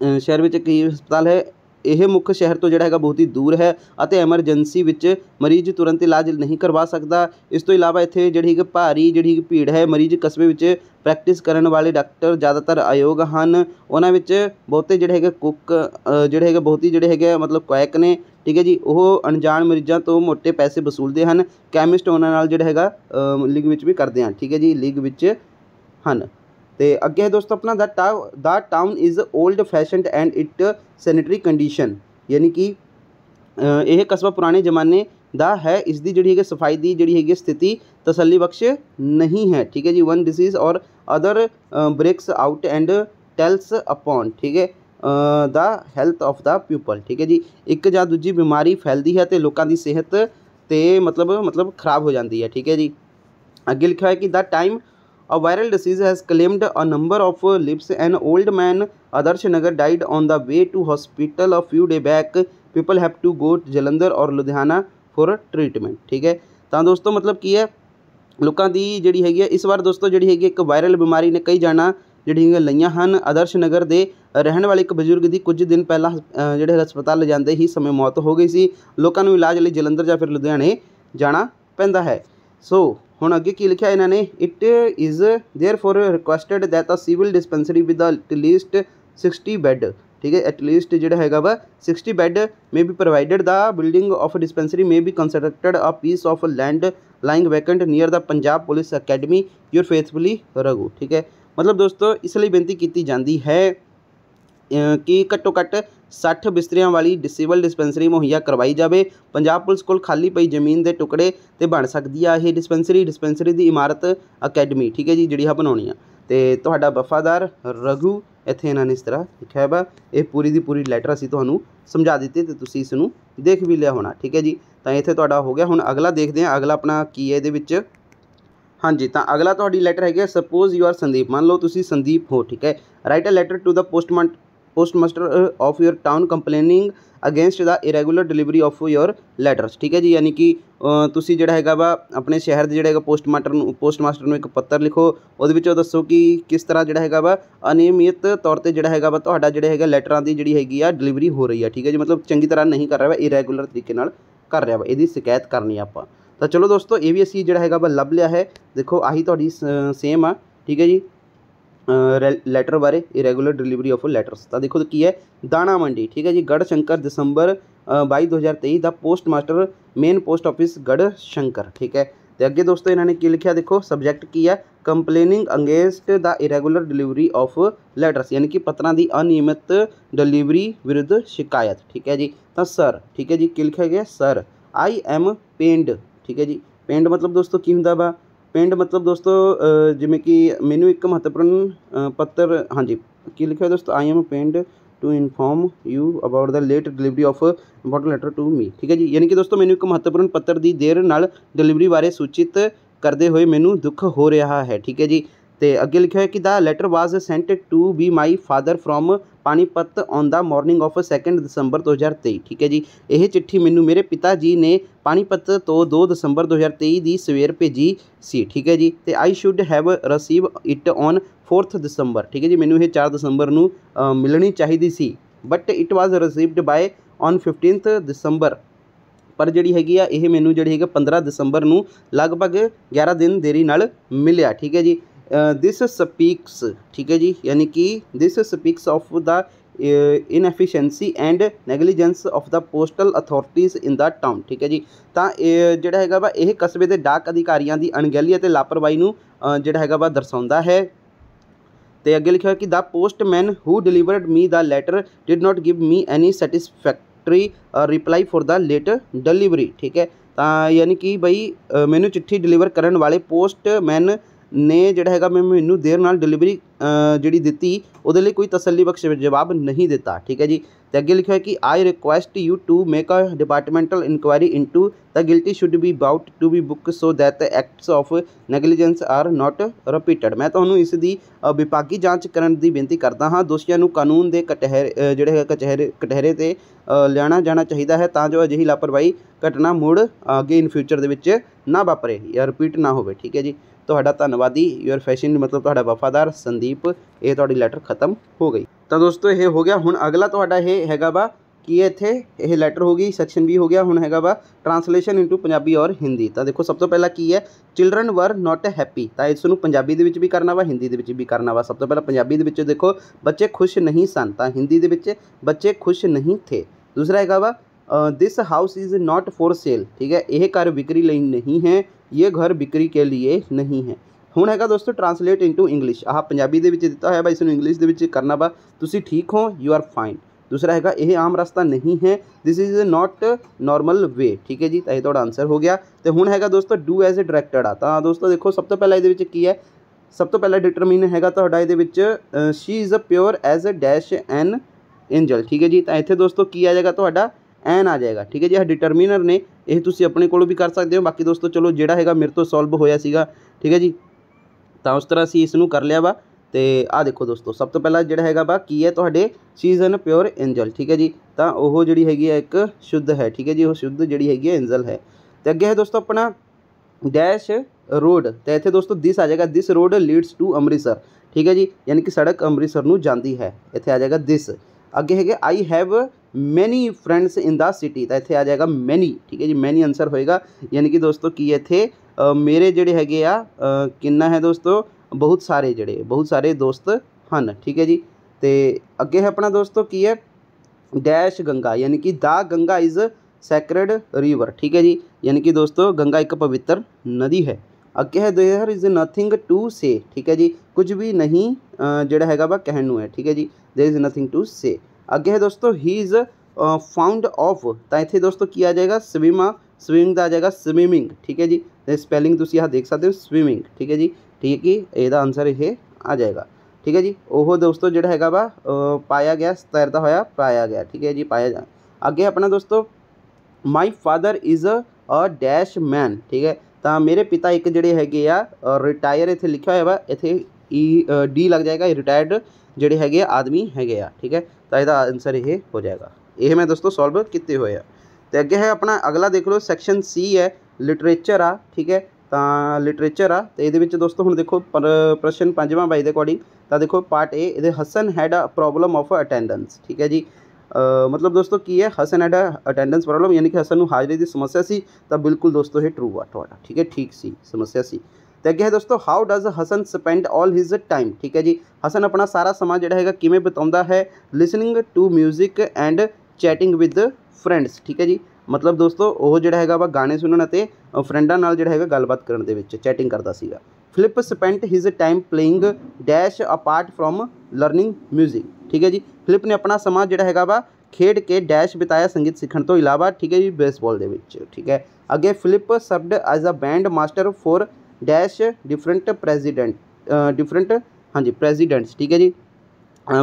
S1: ਸ਼ਹਿਰ ਵਿੱਚ ਇੱਕ ਹੀ ਹਸਪਤਾਲ ਹੈ ਇਹ ਮੁੱਖ ਸ਼ਹਿਰ ਤੋਂ ਜਿਹੜਾ ਹੈਗਾ ਬਹੁਤ ਹੀ ਦੂਰ ਹੈ ਅਤੇ ਐਮਰਜੈਂਸੀ ਵਿੱਚ ਮਰੀਜ਼ ਤੁਰੰਤ ਇਲਾਜ ਨਹੀਂ ਕਰਵਾ ਸਕਦਾ ਇਸ ਤੋਂ ਇਲਾਵਾ ਇੱਥੇ ਜਿਹੜੀ ਕਿ ਭਾਰੀ ਜਿਹੜੀ ਭੀੜ ਹੈ ਮਰੀਜ਼ ਕਸਬੇ ਵਿੱਚ ਪ੍ਰੈਕਟਿਸ ਕਰਨ ਵਾਲੇ ਡਾਕਟਰ ਜ਼ਿਆਦਾਤਰ ਅਯੋਗ ਹਨ ਉਹਨਾਂ ਵਿੱਚ ਬਹੁਤੇ ਜਿਹੜੇ ਹੈਗੇ ਕੁੱਕ ਜਿਹੜੇ ਹੈਗੇ ਬਹੁਤ ਹੀ ਜਿਹੜੇ ਹੈਗੇ ਮਤਲਬ ਕੁਐਕ ਨੇ ਠੀਕ ਹੈ ਜੀ ਉਹ ਅਣਜਾਣ ਮਰੀਜ਼ਾਂ ਤੋਂ ਮੋਟੇ ਪੈਸੇ ਵਸੂਲਦੇ ਹਨ ਕੈਮਿਸਟ ਉਹਨਾਂ ਨਾਲ ਜਿਹੜਾ ਹੈਗਾ ਲੀਗ ਵਿੱਚ ਵੀ ਕਰਦੇ ਹਨ ਠੀਕ ਹੈ ਜੀ ਲੀਗ ਵਿੱਚ ਹਨ तो अगे है दोस्तों अपना द टा, the town is old fashion and it sanitary condition यानी कि यह कस्बा पुराने जमाने का है इसकी जी है सफ़ाई की जी है स्थिति तसलीबख्श नहीं है। ठीक है जी वन डिज़ीज़ और other breaks out and tells upon ठीक है? The health of the people ठीक है जी? एक ज दूजी बीमारी फैलती है तो लोगों की सेहत तो मतलब मतलब खराब हो जाती है, ठीक है जी? अगे लिखा है कि the time A viral disease has claimed a number of lives. An old man, Adarsh Nagar, died on the way to hospital a few days back. People have to go to Jalandhar or Ludhiana for treatment. ਠੀਕ ਹੈ ਤਾਂ ਦੋਸਤੋ ਮਤਲਬ ਕੀ ਹੈ ਲੋਕਾਂ ਦੀ ਜਿਹੜੀ ਹੈਗੀ ਹੈ ਇਸ ਵਾਰ ਦੋਸਤੋ ਜਿਹੜੀ ਹੈਗੀ ਇੱਕ ਵਾਇਰਲ ਬਿਮਾਰੀ ਨੇ ਕਈ ਜਾਣਾ ਜਿਹੜੀਆਂ ਲਈਆਂ ਹਨ ਆਦਰਸ਼ ਨਗਰ ਦੇ ਰਹਿਣ ਵਾਲੇ ਇੱਕ ਬਜ਼ੁਰਗ ਦੀ ਕੁਝ ਦਿਨ ਪਹਿਲਾਂ ਜਿਹੜੇ ਹਸਪਤਾਲ ਲਿਜਾਂਦੇ ਹੀ ਸਮੇਂ ਮੌਤ ਹੋ ਗਈ ਸੀ ਲੋਕਾਂ ਨੂੰ ਇਲਾਜ ਲਈ ਜਲੰਧਰ ਜਾਂ ਫਿਰ ਲੁਧਿਆਣੇ ਜਾਣਾ ਪੈਂਦਾ ਹੈ ਸੋ हूँ अगे की लिखा इन्होंने it is there for requested that a civil dispensary with at least 60 bed ठीक है एटलीस्ट जोड़ा है वा sixty bed may be provided the building of dispensary may be constructed a piece of land lying vacant near the Punjab police academy your faithfully Raghu ठीक है। मतलब दोस्तों, इसलिए बेनती की जाती है ਕਿ ਘੱਟੋ ਘੱਟ 60 ਬਿਸਤਰਿਆਂ ਵਾਲੀ ਸਿਵਲ ਡਿਸਪੈਂਸਰੀ ਮੁਹੱਈਆ ਕਰਵਾਈ ਜਾਵੇ? ਪੰਜਾਬ ਪੁਲਿਸ ਕੋਲ ਖਾਲੀ ਪਈ ਜ਼ਮੀਨ ਦੇ ਟੁਕੜੇ ਤੇ ਬਣ ਸਕਦੀ ਆ ਇਹ ਡਿਸਪੈਂਸਰੀ ਡਿਸਪੈਂਸਰੀ ਦੀ ਇਮਾਰਤ ਅਕੈਡਮੀ ਠੀਕ ਹੈ ਜੀ, ਜਿਹੜੀ ਆ ਬਣਾਉਣੀ ਆ। ਤੇ ਤੁਹਾਡਾ ਵਫਾਦਾਰ ਰਘੂ, ਇੱਥੇ ਇਹਨਾਂ ਨੇ ਇਸ ਤਰ੍ਹਾਂ ਲਿਖਿਆ ਹੈ ਇਹ ਪੂਰੀ ਦੀ ਪੂਰੀ ਲੈਟਰ ਅਸੀਂ ਤੁਹਾਨੂੰ ਸਮਝਾ ਦਿੱਤੀ ਤੇ ਤੁਸੀਂ ਇਸ ਨੂੰ ਦੇਖ ਵੀ ਲਿਆ ਹੋਣਾ, ਠੀਕ ਹੈ ਜੀ। ਤਾਂ ਇੱਥੇ ਤੁਹਾਡਾ ਹੋ ਗਿਆ, ਹੁਣ ਅਗਲਾ ਦੇਖਦੇ ਹਾਂ, ਅਗਲਾ ਆਪਣਾ ਕੀ ਹੈ ਇਹਦੇ ਵਿੱਚ। ਹਾਂਜੀ, ਤਾਂ ਅਗਲਾ ਤੁਹਾਡੀ ਲੈਟਰ ਹੈਗਾ ਸਪੋਜ਼ ਯੂ ਆਰ ਸੰਦੀਪ, ਮੰਨ ਲਓ ਤੁਸੀਂ ਸੰਦੀਪ ਹੋ, ਠੀਕ ਹੈ। Write a letter to the postman post master of your town complaining against the irregular delivery of your letters ਠੀਕ ਹੈ ਜੀ ਯਾਨੀ ਕਿ ਤੁਸੀਂ ਜਿਹੜਾ ਹੈਗਾ ਵਾ ਆਪਣੇ ਸ਼ਹਿਰ ਦੇ ਜਿਹੜਾ ਹੈਗਾ ਪੋਸਟ ਮਾਸਟਰ ਨੂੰ ਪੋਸਟ ਮਾਸਟਰ ਨੂੰ ਇੱਕ ਪੱਤਰ ਲਿਖੋ ਉਹਦੇ ਵਿੱਚ ਉਹ ਦੱਸੋ ਕਿ ਕਿਸ ਤਰ੍ਹਾਂ ਜਿਹੜਾ ਹੈਗਾ ਵਾ ਅਨਿਯਮਿਤ ਤੌਰ ਤੇ ਜਿਹੜਾ ਹੈਗਾ ਵਾ ਤੁਹਾਡਾ ਜਿਹੜਾ ਹੈਗਾ ਲੈਟਰਾਂ ਦੀ ਜਿਹੜੀ ਹੈਗੀ ਆ ਡਿਲੀਵਰੀ ਹੋ ਰਹੀ ਆ ਠੀਕ ਹੈ ਜੀ ਮਤਲਬ ਚੰਗੀ ਤਰ੍ਹਾਂ ਨਹੀਂ ਕਰ ਰਿਹਾ ਵਾ ਇਰੈਗੂਲਰ ਤਰੀਕੇ ਨਾਲ ਕਰ ਰਿਹਾ ਵਾ ਇਹਦੀ ਸ਼ਿਕਾਇਤ ਕਰਨੀ ਆਪਾਂ ਤਾਂ ਚਲੋ ਦੋਸਤੋ ਇਹ ਵੀ ਅਸੀਂ ਜਿਹੜਾ ਹੈਗਾ ਵਾ ਲੱਭ ਲਿਆ ਹੈ ਦੇਖੋ ਆਹੀ ਤੁਹਾਡੀ ਸੇਮ ਆ ਠੀਕ ਹੈ ਜੀ लैटर बारे ਲੈਟਰ ਬਾਰੇ ਇਰੈਗੂਲਰ ਡਿਲੀਵਰੀ ਆਫ ਲੈਟਰਸ की है? दाणा मंडी, ठीक है जी? गढ़ शंकर दिसंबर बई दो हज़ार तेई ਦਾ post master main post office Garhshankar ठीक है? तो अगे दोस्तों इन्होंने की लिखा देखो सब्जेक्ट की है complaining against the irregular delivery of letters यानी कि पत्रा की अनियमित डिलीवरी विरुद्ध शिकायत, ठीक है जी? तो सर ठीक है जी? की लिखा गया सर आई एम पेंड ठीक है जी? पेंड मतलब दोस्तों की होंगे वा ਪਿੰਡ ਮਤਲਬ ਦੋਸਤੋ ਜਿਵੇਂ ਕਿ ਮੈਨੂੰ ਇੱਕ ਮਹੱਤਵਪੂਰਨ ਪੱਤਰ ਹਾਂਜੀ ਕੀ ਲਿਖਿਆ ਦੋਸਤੋ I am pained to inform you about the late delivery of important letter to me ਠੀਕ ਹੈ ਜੀ ਯਾਨੀ ਕਿ ਦੋਸਤੋ ਮੈਨੂੰ ਇੱਕ ਮਹੱਤਵਪੂਰਨ ਪੱਤਰ ਦੀ ਦੇਰ ਨਾਲ ਡਿਲੀਵਰੀ ਬਾਰੇ ਸੂਚਿਤ ਕਰਦੇ ਹੋਏ ਮੈਨੂੰ ਦੁੱਖ ਹੋ ਰਿਹਾ ਹੈ ਠੀਕ ਹੈ ਜੀ ਤੇ ਅੱਗੇ ਲਿਖਿਆ ਹੈ ਕਿ the letter was sent to be my father from Panipat on the morning of 2 December 2023 ਠੀਕ ਹੈ ਜੀ। ਇਹ ਚਿੱਠੀ ਮੈਨੂੰ ਮੇਰੇ ਪਿਤਾ ਜੀ ਨੇ ਪਾਣੀਪਤ ਤੋਂ 2 ਦਸੰਬਰ 2023 ਦੀ ਸਵੇਰ ਭੇਜੀ ਸੀ, ਠੀਕ ਹੈ ਜੀ। ਤੇ I should have receive it on 4th December ਠੀਕ ਹੈ ਜੀ। ਮੈਨੂੰ ਇਹ 4 ਦਸੰਬਰ ਨੂੰ ਮਿਲਣੀ ਚਾਹੀਦੀ ਸੀ। But it was received by on 15th December ਪਰ ਜਿਹੜੀ ਹੈਗੀ ਆ, ਇਹ ਮੈਨੂੰ ਜਿਹੜੀ ਹੈਗਾ 15 ਦਸੰਬਰ ਨੂੰ ਲਗਭਗ 11 ਦਿਨ ਦੇਰੀ ਨਾਲ ਮਿਲਿਆ, ਠੀਕ ਹੈ ਜੀ। ਦਿਸ ਸਪੀਕਸ ਠੀਕ ਹੈ ਜੀ, ਯਾਨੀ ਕਿ this speaks of the inefficiency and negligence of the postal authorities in the town ਠੀਕ ਹੈ ਜੀ। ਤਾਂ, ਇਹ ਜਿਹੜਾ ਹੈਗਾ ਵਾ, ਇਹ ਕਸਬੇ ਦੇ ਡਾਕ ਅਧਿਕਾਰੀਆਂ ਦੀ ਅਣਗਹਿਲੀ ਅਤੇ ਲਾਪਰਵਾਹੀ ਨੂੰ ਜਿਹੜਾ ਹੈਗਾ ਵਾ, ਦਰਸਾਉਂਦਾ ਹੈ। ਤੇ ਅੱਗੇ ਲਿਖਿਆ ਕਿ the postman who delivered me the letter did not give me any satisfactory reply for the letter delivery ਠੀਕ ਹੈ। ਤਾਂ, ਯਾਨੀ ਕਿ ਬਈ ਮੈਨੂੰ ਚਿੱਠੀ ਡਿਲੀਵਰ ਕਰਨ ਵਾਲੇ ਪੋਸਟਮੈਨ ਨੇ ਜਿਹੜਾ ਹੈਗਾ ਮੈਂ ਮੈਨੂੰ ਦੇਰ ਨਾਲ ਡਿਲੀਵਰੀ ਜਿਹੜੀ ਦਿੱਤੀ, ਉਹਦੇ ਲਈ ਕੋਈ ਤਸੱਲੀ ਬਖਸ਼ ਜਵਾਬ ਨਹੀਂ ਦਿੱਤਾ, ਠੀਕ ਹੈ ਜੀ? ਤੇ ਅੱਗੇ ਲਿਖਿਆ ਹੈ ਕਿ I request you to make a departmental inquiry into the guilty should be brought to be book so that acts of negligence are not repeated ਮੈਂ ਤੁਹਾਨੂੰ ਇਸ ਦੀ ਵਿਭਾਗੀ ਜਾਂਚ ਕਰਨ ਦੀ ਬੇਨਤੀ ਕਰਦਾ ਹਾਂ। ਦੋਸ਼ੀਆਂ ਨੂੰ ਕਾਨੂੰਨ ਦੇ ਕਟਹਿਰੇ ਜਿਹੜੇ ਹੈ ਕਚਹਿਰੇ, ਕਟਹਿਰੇ ਤੇ ਲਿਆਣਾ ਜਾਣਾ ਚਾਹੀਦਾ ਹੈ ਤਾਂ ਜੋ ਅਜਿਹੀ ਲਾਪਰਵਾਹੀ ਘਟਨਾ ਮੁੜ ਅੱਗੇ ਇਨ ਫਿਊਚਰ ਦੇ ਵਿੱਚ ਨਾ ਵਾਪਰੇ ਜਾਂ ਰਿਪੀਟ ਨਾ ਹੋਵੇ, ਠੀਕ ਹੈ ਜੀ? ਤੁਹਾਡਾ ਧੰਨਵਾਦੀ ਯੂਅਰ ਫੈਸ਼ਨ ਮਤਲਬ ਤੁਹਾਡਾ ਵਫਾਦਾਰ ਸੰਦੀਪ ਇਹ ਤੁਹਾਡੀ ਲੈਟਰ ਖਤਮ ਹੋ ਗਈ ਤਾਂ ਦੋਸਤੋ ਇਹ ਹੋ ਗਿਆ ਹੁਣ ਅਗਲਾ ਤੁਹਾਡਾ ਇਹ ਹੈਗਾ ਵਾ ਕੀ ਇੱਥੇ ਇਹ ਲੈਟਰ ਹੋ ਗਈ ਸੈਕਸ਼ਨ ਵੀ ਹੋ ਗਿਆ ਹੁਣ ਹੈਗਾ ਵਾ ਟ੍ਰਾਂਸਲੇਸ਼ਨ ਇਨਟੂ ਪੰਜਾਬੀ ਔਰ ਹਿੰਦੀ ਤਾਂ ਦੇਖੋ ਸਭ ਤੋਂ ਪਹਿਲਾਂ ਕੀ ਹੈ ਚਿਲड्रन ਵਰ ਨਾਟ ਹੈਪੀ ਤਾਂ ਇਸ ਨੂੰ ਪੰਜਾਬੀ ਦੇ ਵਿੱਚ ਵੀ ਕਰਨਾ ਵਾ ਹਿੰਦੀ ਦੇ ਵਿੱਚ ਵੀ ਕਰਨਾ ਵਾ ਸਭ ਤੋਂ ਪਹਿਲਾਂ ਪੰਜਾਬੀ ਦੇ ਵਿੱਚ ਦੇਖੋ ਬੱਚੇ ਖੁਸ਼ ਨਹੀਂ ਸਨ ਤਾਂ ਹਿੰਦੀ ਦੇ ਵਿੱਚ ਬੱਚੇ ਖੁਸ਼ ਨਹੀਂ ਥੇ ਦੂਸਰਾ ਹੈਗਾ ਵਾ this house is not for sale ठीक है? यह घर बिक्री लिए नहीं है ये घर बिक्री के लिए नहीं है। हूँ है दोस्तों ट्रांसलेट इन टू इंग्लिश आह, पंजाबी दिता है इसमें इंग्लिश करना बा। तुम ठीक हो यू आर फाइन दूसरा है यह आम रास्ता नहीं है। This is not normal way ठीक है जी तो यह थोड़ा आंसर हो गया। तो हूँ है दोस्तों डू एज ए डायरैक्टर आता दोस्तों, देखो, सब तो पहला ये की है? सब तो पहला डिटरमीन हैगा है ये she is a pure as a dash an angel ठीक है जी तो इतने दोस्तों, की आ जाएगा तो ਐਨ ਆ ਜਾਏਗਾ, ਠੀਕ ਹੈ ਜੀ? ਇਹ ਡਿਟਰਮੀਨਰ ਨੇ, ਇਹ ਤੁਸੀਂ ਆਪਣੇ ਕੋਲੋਂ ਵੀ ਕਰ ਸਕਦੇ ਹੋ। ਬਾਕੀ ਦੋਸਤੋ, ਚਲੋ ਜਿਹੜਾ ਹੈਗਾ ਮੇਰੇ ਤੋਂ ਸੋਲਵ ਹੋਇਆ ਸੀਗਾ, ਠੀਕ ਹੈ ਜੀ? ਤਾਂ ਉਸ ਤਰ੍ਹਾਂ ਅਸੀਂ ਇਸ ਨੂੰ ਕਰ ਲਿਆ ਵਾ। ਤੇ ਆ ਦੇਖੋ ਦੋਸਤੋ, ਸਭ ਤੋਂ ਪਹਿਲਾਂ ਜਿਹੜਾ ਹੈਗਾ ਵਾ, ਕੀ ਹੈ ਤੁਹਾਡੇ? ਸੀਜ਼ਨ ਪਿਓਰ ਐਂਜਲ ਠੀਕ ਹੈ ਜੀ? ਤਾਂ ਉਹ ਜਿਹੜੀ ਹੈਗੀ ਹੈ ਇੱਕ ਸ਼ੁੱਧ ਹੈ, ਠੀਕ ਹੈ ਜੀ? ਉਹ ਸ਼ੁੱਧ ਜਿਹੜੀ ਹੈਗੀ ਹੈ ਐਂਜਲ ਹੈ। ਤੇ ਅੱਗੇ ਹੈ ਦੋਸਤੋ ਆਪਣਾ ਡੈਸ਼ ਰੋਡ ਤੇ ਇੱਥੇ ਦੋਸਤੋ ਦਿਸ ਆ ਜਾਏਗਾ। This road leads to Amritsar, ਠੀਕ ਹੈ ਜੀ? ਯਾਨੀ ਕਿ ਸੜਕ ਅੰਮ੍ਰਿਤਸਰ ਨੂੰ ਜਾਂਦੀ ਹੈ। ਇੱਥੇ ਆ ਜਾਏਗਾ ਦਿਸ ਅੱਗੇ ਹੈਗੇ I have many friends in the city तो इतने आ जाएगा मैनी ठीक है जी मैनी आंसर होएगा। यानी कि दोस्तों, की इतने मेरे जोड़े है कि है दोस्तों? बहुत सारे जड़े, बहुत सारे दोस्त हैं ठीक है जी? तो अगे है अपना दोस्तों, की है डैश गंगा। यानी कि the Ganga is sacred river ठीक है जी? यानी कि दोस्तों, गंगा एक पवित्र नदी है। अगे है देयर इज़ नथिंग टू से ठीक है जी? कुछ भी नहीं जोड़ा है कहन है। ठीक है जी? There is nothing to say अगे है दोस्तों ही इज़ फाउंड ऑफ़ तो इतने दोस्तों की आ जाएगा स्विमा स्विमिंग आ जाएगा स्विमिंग ठीक है जी? तो स्पेलिंग यहाँ देख सकते हो स्विमिंग ठीक है जी? ठीक है कि यद आंसर यह आ जाएगा, ठीक है जी? वह दोस्तों, जोड़ा है वा पाया गया, तैरता होया, पाया गया, ठीक है जी? पाया जा अगे अपना दोस्तों my father is a dash man ठीक है? तो मेरे पिता एक जोड़े है रिटायर इतने लिखा हुआ वा इतने ई डी लग जाएगा रिटायर्ड जोड़े है आदमी है ठीक है? ਤਾਂ ਇਹਦਾ ਆਨਸਰ ਇਹ ਹੋ ਜਾਏਗਾ। ਇਹ ਮੈਂ ਦੋਸਤੋ ਸੋਲਵ ਕੀਤੇ ਹੋਏ ਆ। ਤੇ ਅੱਗੇ ਹੈ ਆਪਣਾ ਅਗਲਾ ਦੇਖ ਲਓ ਸੈਕਸ਼ਨ ਸੀ ਹੈ ਲਿਟਰੇਚਰ ਆ, ਠੀਕ ਹੈ? ਤਾਂ ਲਿਟਰੇਚਰ ਆ, ਤੇ ਇਹਦੇ ਵਿੱਚ ਦੋਸਤੋ ਹੁਣ ਦੇਖੋ ਪ੍ਰਸ਼ਨ ਪੰਜਵਾਂ ਬਾਈ ਦੇ ਅਕੋਰਡਿੰਗ ਤਾਂ ਦੇਖੋ ਪਾਰਟ ਏ ਇਹਦੇ Hasan had a problem of attendance ਠੀਕ ਹੈ ਜੀ? ਮਤਲਬ ਦੋਸਤੋ ਕੀ ਹੈ? ਹਸਨ ਹੈਡ ਅਟੈਂਡੈਂਸ ਪ੍ਰੋਬਲਮ ਯਾਨੀ ਕਿ ਹਸਨ ਨੂੰ ਹਾਜ਼ਰੀ ਦੀ ਸਮੱਸਿਆ ਸੀ, ਤਾਂ ਬਿਲਕੁਲ ਦੋਸਤੋ ਇਹ ਟਰੂ ਆ ਤੁਹਾਡਾ, ਠੀਕ ਹੈ? ਠੀਕ ਸੀ, ਸਮੱਸਿਆ ਸੀ। तो अगर है दोस्तों how does Hasan spend all his time ठीक है जी? हसन अपना सारा समा जो है किमें बिता है? Listening to music and chatting with friends ठीक है जी? मतलब दोस्तों वो जो है वह गाने सुनने और फ्रेंडा जोड़ा है गलबात करने चैटिंग करता स Philip spent his time playing dash apart from learning music ठीक है जी? फ्लिप ने अपना समा जो है वा खेड के डैश बिताया संगीत सीखने तो इलावा, ठीक है जी? बेसबॉल के ठीक है? अगे Philip served as a band master for dash different president different हाँ जी प्रेजिडेंट्स ठीक है जी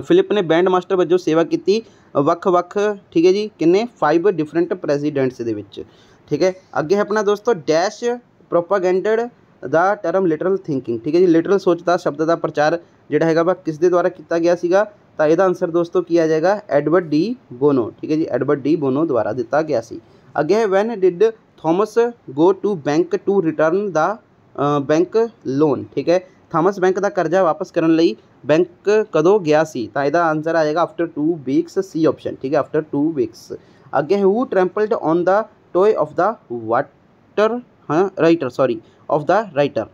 S1: ਫਿਲਿਪ ਨੇ ਬੈਂਡ ਮਾਸਟਰ ਵਜੋਂ ਸੇਵਾ ਕੀਤੀ ਵੱਖ-ਵੱਖ ਠੀਕ ਹੈ ਜੀ ਕਿੰਨੇ 5 ਡਿਫਰੈਂਟ ਪ੍ਰੈਜ਼ੀਡੈਂਟਸ ਦੇ ਵਿੱਚ ਠੀਕ ਹੈ ਅੱਗੇ ਹੈ ਆਪਣਾ ਦੋਸਤੋ dash propounded the term literal thinking ਠੀਕ ਹੈ ਜੀ ਲਿਟਰਲ ਸੋਚ ਦਾ ਸ਼ਬਦ ਦਾ ਪ੍ਰਚਾਰ ਜਿਹੜਾ ਹੈਗਾ ਵਾ ਕਿਸ ਦੇ ਦੁਆਰਾ ਕੀਤਾ ਗਿਆ ਸੀਗਾ ਤਾਂ ਇਹਦਾ ਆਨਸਰ ਦੋਸਤੋ ਕੀ ਆ ਜਾਏਗਾ ਐਡਵਰਡ ਡੀ ਬੋਨੋ ਠੀਕ ਹੈ ਜੀ ਐਡਵਰਡ ਡੀ ਬੋਨੋ ਦੁਆਰਾ ਦਿੱਤਾ ਗਿਆ ਸੀ ਅੱਗੇ ਹੈ when did Thomas go to bank to return the bank loan ਠੀਕ ਹੈ ਥਾਮਸ ਬੈਂਕ ਦਾ ਕਰਜ਼ਾ ਵਾਪਸ ਕਰਨ ਲਈ ਬੈਂਕ ਕਦੋਂ ਗਿਆ ਸੀ ਤਾਂ ਇਹਦਾ ਆਨਸਰ ਆ ਜਾਏਗਾ ਆਫਟਰ 2 ਵੀਕਸ ਸੀ ਆਪਸ਼ਨ ਠੀਕ ਹੈ ਆਫਟਰ 2 ਵੀਕਸ ਅੱਗੇ ਹੈ ਹੂ trampled on the toe of the water ਹਾਂ writer sorry of the writer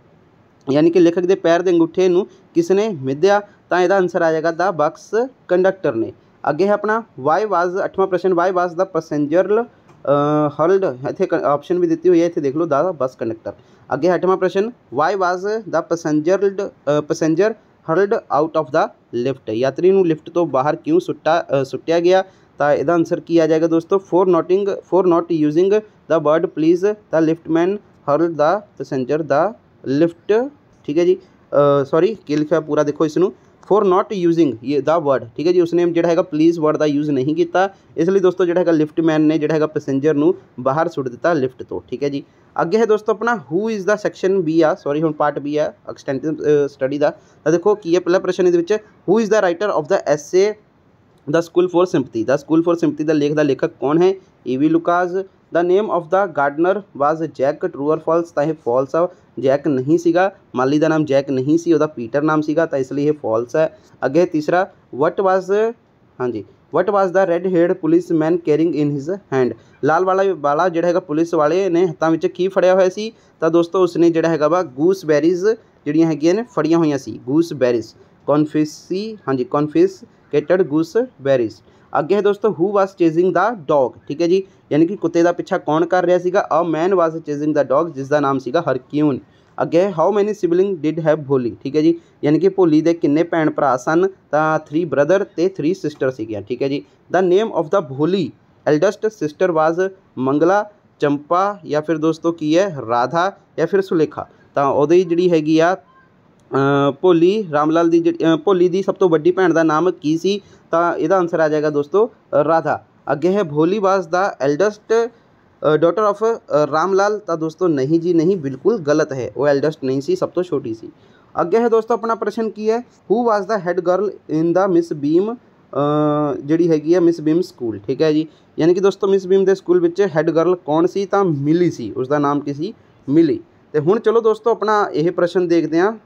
S1: ਯਾਨੀ ਕਿ ਲੇਖਕ ਦੇ ਪੈਰ ਦੇ ਅੰਗੂਠੇ ਨੂੰ ਕਿਸ ਨੇ ਮਿੱਧਿਆ ਤਾਂ ਇਹਦਾ ਆਨਸਰ ਆ ਜਾਏਗਾ ਦਾ ਬਕਸ ਕੰਡਕਟਰ ਨੇ ਅੱਗੇ ਹੈ ਆਪਣਾ ਵਾਈ ਵਾਜ਼ 8ਵਾਂ ਪ੍ਰਸ਼ਨ why was the passenger hurled इतने ऑप्शन भी दी हुई है इतने देख लो द बस कंडक्टर अगे अठवा प्रश्न why was the passenger passenger hurled out of the lift यात्री लिफ्ट तो बाहर क्यों सुटा सुटिया गया? तो यह आंसर की आ जाएगा दोस्तों for noting for not using the word please the lift man hurled the passenger the lift ठीक है जी? सॉरी uh, की लिखा पूरा देखो इसनों। फॉर नॉट यूजिंग ये द वर्ड ਠੀਕ ਹੈ ਜੀ ਉਸਨੇ ਜਿਹੜਾ ਹੈਗਾ ਪਲੀਜ਼ ਵਰਡ ਦਾ ਯੂਜ਼ ਨਹੀਂ ਕੀਤਾ ਇਸ ਲਈ ਦੋਸਤੋ ਜਿਹੜਾ ਹੈਗਾ ਲਿਫਟਮੈਨ ਨੇ ਜਿਹੜਾ ਹੈਗਾ ਪੈਸੇਂਜਰ ਨੂੰ ਬਾਹਰ ਸੁੱਟ ਦਿੱਤਾ ਲਿਫਟ ਤੋਂ ਠੀਕ ਹੈ ਜੀ ਅੱਗੇ ਹੈ ਦੋਸਤੋ ਆਪਣਾ who is the section B ah sorry ਹੁਣ ਪਾਰਟ ਬੀ ਆ ਐਕਸਟੈਂਟਿਵ ਸਟੱਡੀ ਦਾ ਤਾਂ ਦੇਖੋ ਕੀ ਹੈ ਪਹਿਲਾ ਪ੍ਰਸ਼ਨ ਇਹਦੇ ਵਿੱਚ who is the writer of the essay the school for sympathy the school for sympathy ਦਾ ਲੇਖ ਦਾ ਲੇਖਕ ਕੌਣ ਹੈ E V Lucas the name of the gardener was Jack true or false तो यह फॉल्स है। जैक नहीं सगा। माली का नाम जैक नहीं सी। पीटर नाम सीगा। तो इसलिए फॉल्स है। अगे तीसरा वट वाज हाँ जी। What was the red head police man carrying in his hand लाल वाला वाला जो है पुलिस वाले ने हत्थों में की फड़िया हुआ सी। तो दोस्तों, उसने जोड़ा है वा गूस बैरिज जीडिया है फड़िया हुई सी। गूस बैरिज कॉन्फिसी हाँ जी कॉन्फिस केटड गूस बैरिज अगे है दोस्तों who was chasing the dog ठीक है जी। ਯਾਨੀ ਕਿ ਕੁੱਤੇ ਦਾ ਪਿੱਛਾ ਕੌਣ ਕਰ ਰਿਹਾ ਸੀਗਾ? ਅ ਮੈਨ ਵਾਸ ਚੇਜ਼ਿੰਗ ਦਾ ਡੌਗ ਜਿਸ ਦਾ ਨਾਮ ਸੀਗਾ ਹਰਕਿਊਨ। ਅੱਗੇ how many sibling did have Bholi ਠੀਕ ਹੈ ਜੀ? ਯਾਨੀ ਕਿ ਭੋਲੀ ਦੇ ਕਿੰਨੇ ਭੈਣ ਭਰਾ ਸਨ? ਤਾਂ 3 ਬ੍ਰਦਰ ਤੇ 3 ਸਿਸਟਰ ਸੀਗੀਆਂ, ਠੀਕ ਹੈ ਜੀ? ਦਾ name of the Bholi ਐਲਡਸਟ sister ਵਾਸ ਮੰਗਲਾ, ਚੰਪਾ ਜਾਂ ਫਿਰ ਦੋਸਤੋ ਕੀ ਹੈ? ਰਾਧਾ ਜਾਂ ਫਿਰ ਸੁਲੇਖਾ। ਤਾਂ ਉਹਦੀ ਜਿਹੜੀ ਹੈਗੀ ਆ ਭੋਲੀ ਰਾਮਲਾਲ ਦੀ ਭੋਲੀ ਦੀ ਸਭ ਤੋਂ ਵੱਡੀ ਭੈਣ ਦਾ ਨਾਮ ਕੀ ਸੀ? ਤਾਂ ਇਹਦਾ ਆਨਸਰ ਆ ਜਾਏਗਾ ਦੋਸਤੋ, ਰਾਧਾ। अगे है भोलीबाज the eldest daughter of Ramlal. तो दोस्तों, नहीं जी, नहीं, बिल्कुल गलत है। वो एल्डस्ट नहीं सी, सब तो छोटी सी। अगे है दोस्तों, अपना प्रश्न की है who was the head girl in the Miss Beam जी है मिस बीम स्कूल ठीक है जी? यानी कि दोस्तों मिस बीम के स्कूल हैड गर्ल कौन सी? तो मिली सी उसका नाम की सी मिली। तो हूँ चलो दोस्तों, अपना यह प्रश्न देखते हैं। हाँ।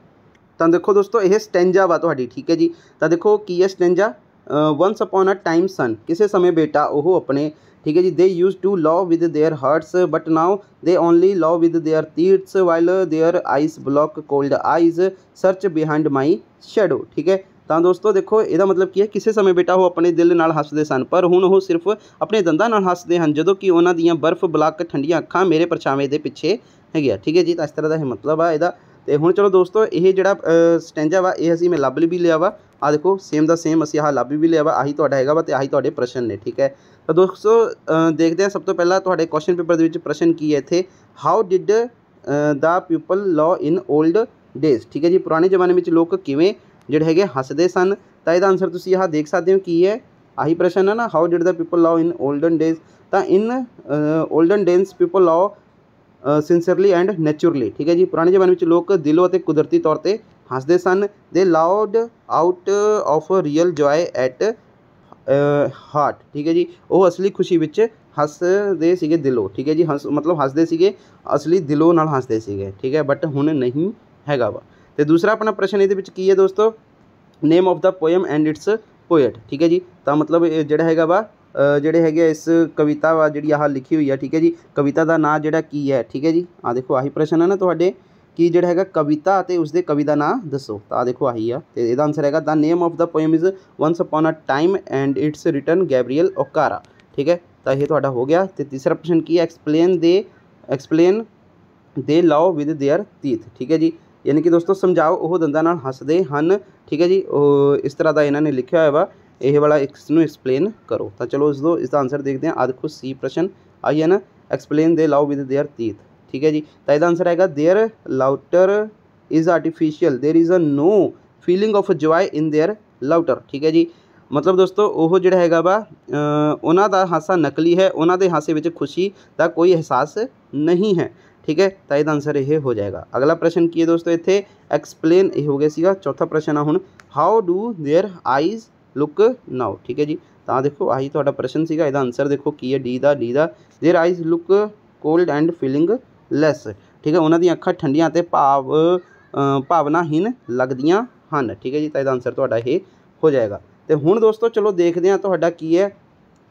S1: तो देखो दोस्तों, यह स्टेंजा वा तो ठीक है जी? तो देखो की है stanza once upon a time son किसे समय बेटा ओहो अपने ठीक है जी they used to laugh with their hearts but now they only laugh with their तीर्ट्स while their eyes block cold eyes search behind my shadow ਠੀਕ ਹੈ ਤਾਂ ਦੋਸਤੋ ਦੇਖੋ ਇਹਦਾ ਮਤਲਬ ਕੀ ਹੈ ਕਿਸੇ ਸਮੇਂ ਬੇਟਾ ਉਹ ਆਪਣੇ ਦਿਲ ਨਾਲ ਹੱਸਦੇ ਸਨ ਪਰ ਹੁਣ ਉਹ ਸਿਰਫ ਆਪਣੇ ਦੰਦਾਂ ਨਾਲ ਹੱਸਦੇ ਹਨ ਜਦੋਂ ਕਿ ਉਹਨਾਂ ਦੀਆਂ ਬਰਫ਼ ਬਲਾਕ ਠੰਡੀਆਂ ਅੱਖਾਂ ਮੇਰੇ ਪਰਛਾਵੇਂ ਦੇ ਪਿੱਛੇ ਹੈਗੀਆਂ ਠੀਕ ਹੈ ਜੀ ਤਾਂ ਇਸ ਤਰ੍ਹਾਂ ਦਾ ਇਹ ਮਤਲਬ ਆ ਇਹਦਾ ਤੇ ਹੁਣ ਚਲੋ ਦੋਸਤੋ ਇਹ ਜਿਹੜਾ ਸਟੈਂਜਾ ਵਾ ਇਹ ਅਸੀਂ ਮੈਂ ਲੱਭ ਵੀ ਲਿਆ ਵਾ ਆ ਦੇਖੋ ਸੇਮ ਦਾ ਸੇਮ ਅਸੀਂ ਆਹ ਲੱਭ ਵੀ ਲਿਆ ਵਾ ਆਹੀ ਤੁਹਾਡਾ ਹੈਗਾ ਵਾ ਤੇ ਆਹੀ ਤੁਹਾਡੇ ਪ੍ਰਸ਼ਨ ਨੇ ਠੀਕ ਹੈ ਤਾਂ ਦੋਸਤੋ ਦੇਖਦੇ ਹਾਂ ਸਭ ਤੋਂ ਪਹਿਲਾਂ ਤੁਹਾਡੇ ਕੁਐਸਚਨ ਪੇਪਰ ਦੇ ਵਿੱਚ ਪ੍ਰਸ਼ਨ ਕੀ ਹੈ ਇੱਥੇ how did the people laugh in old days ਠੀਕ ਹੈ ਜੀ ਪੁਰਾਣੇ ਜ਼ਮਾਨੇ ਵਿੱਚ ਲੋਕ ਕਿਵੇਂ ਜਿਹੜੇ ਹੈਗੇ ਹੱਸਦੇ ਸਨ ਤਾਂ ਇਹਦਾ ਆਨਸਰ ਤੁਸੀਂ ਆਹ ਦੇਖ ਸਕਦੇ ਹੋ ਕੀ ਹੈ ਆਹੀ ਪ੍ਰਸ਼ਨ ਹੈ ਨਾ how did the people laugh in olden days ਤਾਂ in olden days people laugh sincerely and naturally ਠੀਕ ਹੈ ਜੀ? ਪੁਰਾਣੇ ਜ਼ਮਾਨੇ ਵਿੱਚ ਲੋਕ ਦਿਲੋਂ ਅਤੇ ਕੁਦਰਤੀ ਤੌਰ ਤੇ ਹੱਸਦੇ ਸਨ they laughed out of real joy at heart ਠੀਕ ਹੈ ਜੀ? ਉਹ ਅਸਲੀ ਖੁਸ਼ੀ ਵਿੱਚ ਹੱਸਦੇ ਸੀਗੇ ਦਿਲੋਂ, ਠੀਕ ਹੈ ਜੀ? ਹੱਸ, ਮਤਲਬ ਹੱਸਦੇ ਸੀਗੇ, ਅਸਲੀ ਦਿਲੋਂ ਨਾਲ ਹੱਸਦੇ ਸੀਗੇ, ਠੀਕ ਹੈ? ਬਟ ਹੁਣ ਨਹੀਂ ਹੈਗਾ ਵਾ। ਤੇ ਦੂਸਰਾ ਆਪਣਾ ਪ੍ਰਸ਼ਨ ਇਹਦੇ ਵਿੱਚ ਕੀ ਹੈ ਦੋਸਤੋ? Name of the poem and its poet ਠੀਕ ਹੈ ਜੀ? ਤਾਂ ਮਤਲਬ ਜਿਹੜਾ ਹੈਗਾ ਵਾ ਜਿਹੜੇ ਹੈਗੇ ਆ ਇਸ ਕਵਿਤਾ ਵਾ ਜਿਹੜੀ ਆਹ ਲਿਖੀ ਹੋਈ ਆ, ਠੀਕ ਹੈ ਜੀ? ਕਵਿਤਾ ਦਾ ਨਾਂ ਜਿਹੜਾ ਕੀ ਹੈ, ਠੀਕ ਹੈ ਜੀ? ਆਹ ਦੇਖੋ, ਆਹੀ ਪ੍ਰਸ਼ਨ ਹੈ ਨਾ ਤੁਹਾਡੇ ਕਿ ਜਿਹੜਾ ਹੈਗਾ ਕਵਿਤਾ ਅਤੇ ਉਸਦੇ ਕਵੀ ਦਾ ਨਾਂ ਦੱਸੋ। ਤਾਂ ਦੇਖੋ, ਆਹੀ ਆ। ਤੇ ਇਹਦਾ ਆਨਸਰ ਹੈਗਾ the name of the poem is once upon a time and its written Gabriel Okara ਠੀਕ ਹੈ? ਤਾਂ ਇਹ ਤੁਹਾਡਾ ਹੋ ਗਿਆ। ਤੇ ਤੀਸਰਾ ਪ੍ਰਸ਼ਨ ਕੀ ਹੈ? ਐਕਸਪਲੇਨ ਦੇ ਐਕਸਪਲੇਨ ਦੇ ਲਾਓ ਵਿਦ देयर ਟੀਥ ਠੀਕ ਹੈ ਜੀ? ਯਾਨੀ ਕਿ ਦੋਸਤੋ, ਸਮਝਾਓ, ਉਹ ਦੰਦਾਂ ਨਾਲ ਹੱਸਦੇ ਹਨ, ਠੀਕ ਹੈ ਜੀ? ਉਹ ਇਸ ਤਰ੍ਹਾਂ ਦਾ ਇਹਨਾਂ ਨੇ ਲਿਖਿਆ ਹੋਇਆ ਵਾ। यह वाला इसनों एक्सप्लेन करो तो चलो इस दो इसका आंसर देखते हैं आदि खुद सी प्रश्न आई है ना explain they laugh with their teeth ठीक है जी तो यह आंसर आएगा their laughter is artificial there is a no feeling of joy in their laughter ठीक है जी मतलब दोस्तों वह जोड़ा है वा उन्होंने हादसा नकली है उन्होंने हादसे में खुशी का कोई एहसास नहीं है ठीक है तो यह आंसर यह हो जाएगा अगला प्रश्न की है दोस्तों इतने एक्सप्लेन ये हो गया सौथा प्रश्न है हूँ how do their eyes look now ਠੀਕ ਹੈ ਜੀ ਤਾਂ ਦੇਖੋ ਆਹੀ ਤੁਹਾਡਾ ਪ੍ਰਸ਼ਨ ਸੀਗਾ ਇਹਦਾ ਆਨਸਰ ਦੇਖੋ ਕੀ ਹੈ the the the the their eyes look cold and feelingless ਠੀਕ ਹੈ ਉਹਨਾਂ ਦੀਆਂ ਅੱਖਾਂ ਠੰਡੀਆਂ ਤੇ ਭਾਵ ਭਾਵਨਾਹੀਨ ਲੱਗਦੀਆਂ ਹਨ ਠੀਕ ਹੈ ਜੀ ਤਾਂ ਇਹਦਾ ਆਨਸਰ ਤੁਹਾਡਾ ਇਹ ਹੋ ਜਾਏਗਾ ਤੇ ਹੁਣ ਦੋਸਤੋ ਚਲੋ ਦੇਖਦੇ ਹਾਂ ਤੁਹਾਡਾ ਕੀ ਹੈ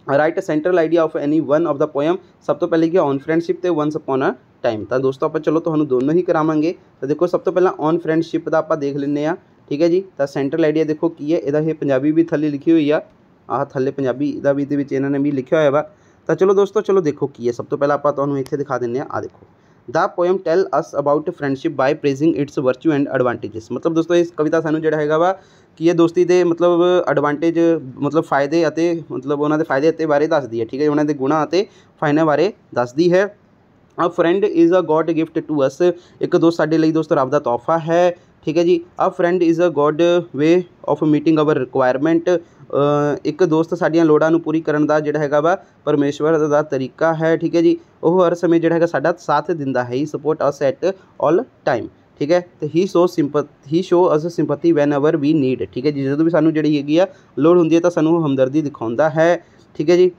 S1: right central idea of any one of the poem ਸਭ ਤੋਂ ਪਹਿਲੇ ਕੀ ਔਨ ਫਰੈਂਡਸ਼ਿਪ ਤੇ ਵਨਸ ਅਪਨ ਅ ਟਾਈਮ ਤਾਂ ਦੋਸਤੋ ਆਪਾਂ ਚਲੋ ਤੁਹਾਨੂੰ ਦੋਨੋਂ ਹੀ ਕਰਾਵਾਂਗੇ ਤਾਂ ਦੇਖੋ ਸਭ ਤੋਂ ਪਹਿਲਾਂ ਔਨ ਫਰੈਂਡਸ਼ਿਪ ਦਾ ਆਪਾਂ ਦੇਖ ਲੈਂਦੇ ਆ ਠੀਕ ਹੈ ਜੀ, ਤਾਂ ਸੈਂਟਰਲ ਆਈਡੀਆ ਦੇਖੋ ਕੀ ਹੈ, ਇਹਦਾ ਇਹ ਪੰਜਾਬੀ ਵੀ ਥੱਲੇ ਲਿਖੀ ਹੋਈ ਆ। ਆਹ ਥੱਲੇ ਪੰਜਾਬੀ ਦਾ ਵੀ ਇਹਦੇ ਵਿੱਚ ਇਹਨਾਂ ਨੇ ਵੀ ਲਿਖਿਆ ਹੋਇਆ ਵਾ। ਤਾਂ ਚਲੋ ਦੋਸਤੋ, ਚਲੋ ਦੇਖੋ ਕੀ ਹੈ। ਸਭ ਤੋਂ ਪਹਿਲਾਂ ਆਪਾਂ ਤੁਹਾਨੂੰ ਇੱਥੇ ਦਿਖਾ ਦਿੰਨੇ ਆ ਆ ਦੇਖੋ। The poem tell us about friendship by praising its virtue and advantages ਮਤਲਬ ਦੋਸਤੋ, ਇਸ ਕਵਿਤਾ ਸਾਨੂੰ ਜਿਹੜਾ ਹੈਗਾ ਵਾ, ਕਿ ਇਹ ਦੋਸਤੀ ਦੇ ਮਤਲਬ ਐਡਵਾਂਟੇਜ ਮਤਲਬ ਫਾਇਦੇ ਅਤੇ ਮਤਲਬ ਉਹਨਾਂ ਦੇ ਫਾਇਦੇ ਅਤੇ ਬਾਰੇ ਦੱਸਦੀ ਹੈ। ਠੀਕ ਹੈ ਉਹਨਾਂ ਦੇ ਗੁਣਾਂ ਅਤੇ ਫਾਇਦੇ ਬਾਰੇ ਦੱਸਦੀ ਹੈ। A friend is a God gift to us ਇੱਕ ਦੋਸਤ ਸਾਡੇ ਲਈ ਦੋਸਤ ਰੱਬ ਦਾ ਤੋਹਫਾ ਹੈ। ਠੀਕ ਹੈ ਜੀ। A friend is a God way of meeting our requirement ਇੱਕ ਦੋਸਤ ਸਾਡੀਆਂ ਲੋੜਾਂ ਨੂੰ ਪੂਰੀ ਕਰਨ ਦਾ ਜਿਹੜਾ ਹੈਗਾ ਵਾ ਪਰਮੇਸ਼ਵਰ ਦਾ ਤਰੀਕਾ ਹੈ, ਠੀਕ ਹੈ ਜੀ। ਉਹ ਹਰ ਸਮੇਂ ਜਿਹੜਾ ਹੈਗਾ ਸਾਡਾ ਸਾਥ ਦਿੰਦਾ ਹੈ। He support us at all time ਠੀਕ ਹੈ। ਤੇ he show sympathy he show us sympathy whenever we need ਠੀਕ ਹੈ ਜੀ। ਜਦੋਂ ਵੀ ਸਾਨੂੰ ਜਿਹੜੀ ਹੈਗੀ ਆ ਲੋੜ ਹੁੰਦੀ ਹੈ ਤਾਂ ਸਾਨੂੰ ਹਮਦਰਦੀ ਦਿਖਾਉਂਦਾ ਹੈ, ਠੀਕ ਹੈ ਜੀ।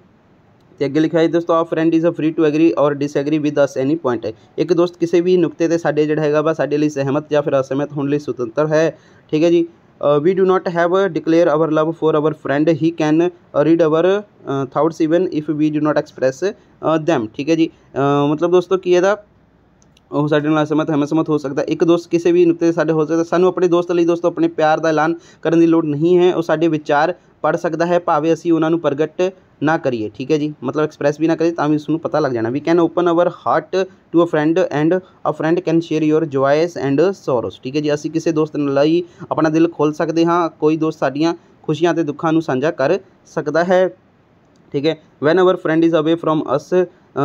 S1: ਤੇ ਅੱਗੇ ਲਿਖਿਆ ਹੈ ਦੋਸਤੋ a friend is a free to agree or disagree with us any point ਇੱਕ ਦੋਸਤ ਕਿਸੇ ਵੀ ਨੁਕਤੇ ਤੇ ਸਾਡੇ ਜਿਹੜਾ ਹੈਗਾ ਵਾ ਸਾਡੇ ਲਈ ਸਹਿਮਤ ਜਾਂ ਫਿਰ ਅਸਹਿਮਤ ਹੋਣ ਲਈ ਸੁਤੰਤਰ ਹੈ। ਠੀਕ ਹੈ ਜੀ? We do not have declare our love for our friend he can read our uh, thoughts if we do do express express them. ਠੀਕ ਹੈ ਜੀ? ਮਤਲਬ ਦੋਸਤੋ ਕੀ ਇਹਦਾ? ਉਹ ਸਾਡੇ ਨਾਲ ਸਹਿਮਤ ਹੈ ਸਹਿਮਤ ਹੋ ਸਕਦਾ। ਇੱਕ ਦੋਸਤ ਕਿਸੇ ਵੀ ਨੁਕਤੇ ਸਾਡੇ ਹੋ ਸਕਦਾ। ਸਾਨੂੰ ਆਪਣੇ ਦੋਸਤ ਲਈ ਦੋਸਤੋ ਆਪਣੇ ਪਿਆਰ ਦਾ ਐਲਾਨ ਕਰਨ ਦੀ ਲੋੜ ਨਹੀਂ ਹੈ। ਉਹ ਸਾਡੇ ਵਿਚਾਰ ਪੜ ਸਕਦਾ ਹੈ। ਭਾਵੇਂ ਅਸੀਂ ਉਹਨਾਂ ਨੂੰ ਪ੍ਰਗਟ ना करिए ठीक है जी मतलब एक्सप्रेस भी ना करिए ताकि उसको पता लग जाना we can open our heart to a friend and a friend can share your joys and sorrows ਠੀਕ ਹੈ ਜੀ ਅਸੀਂ ਕਿਸੇ ਦੋਸਤ ਲਈ ਆਪਣਾ ਦਿਲ ਖੋਲ ਸਕਦੇ ਹਾਂ ਕੋਈ ਦੋਸਤ ਸਾਡੀਆਂ ਖੁਸ਼ੀਆਂ ਤੇ ਦੁੱਖਾਂ ਨੂੰ ਸਾਂਝਾ ਕਰ ਸਕਦਾ ਹੈ ਠੀਕ ਹੈ when our friend is away from us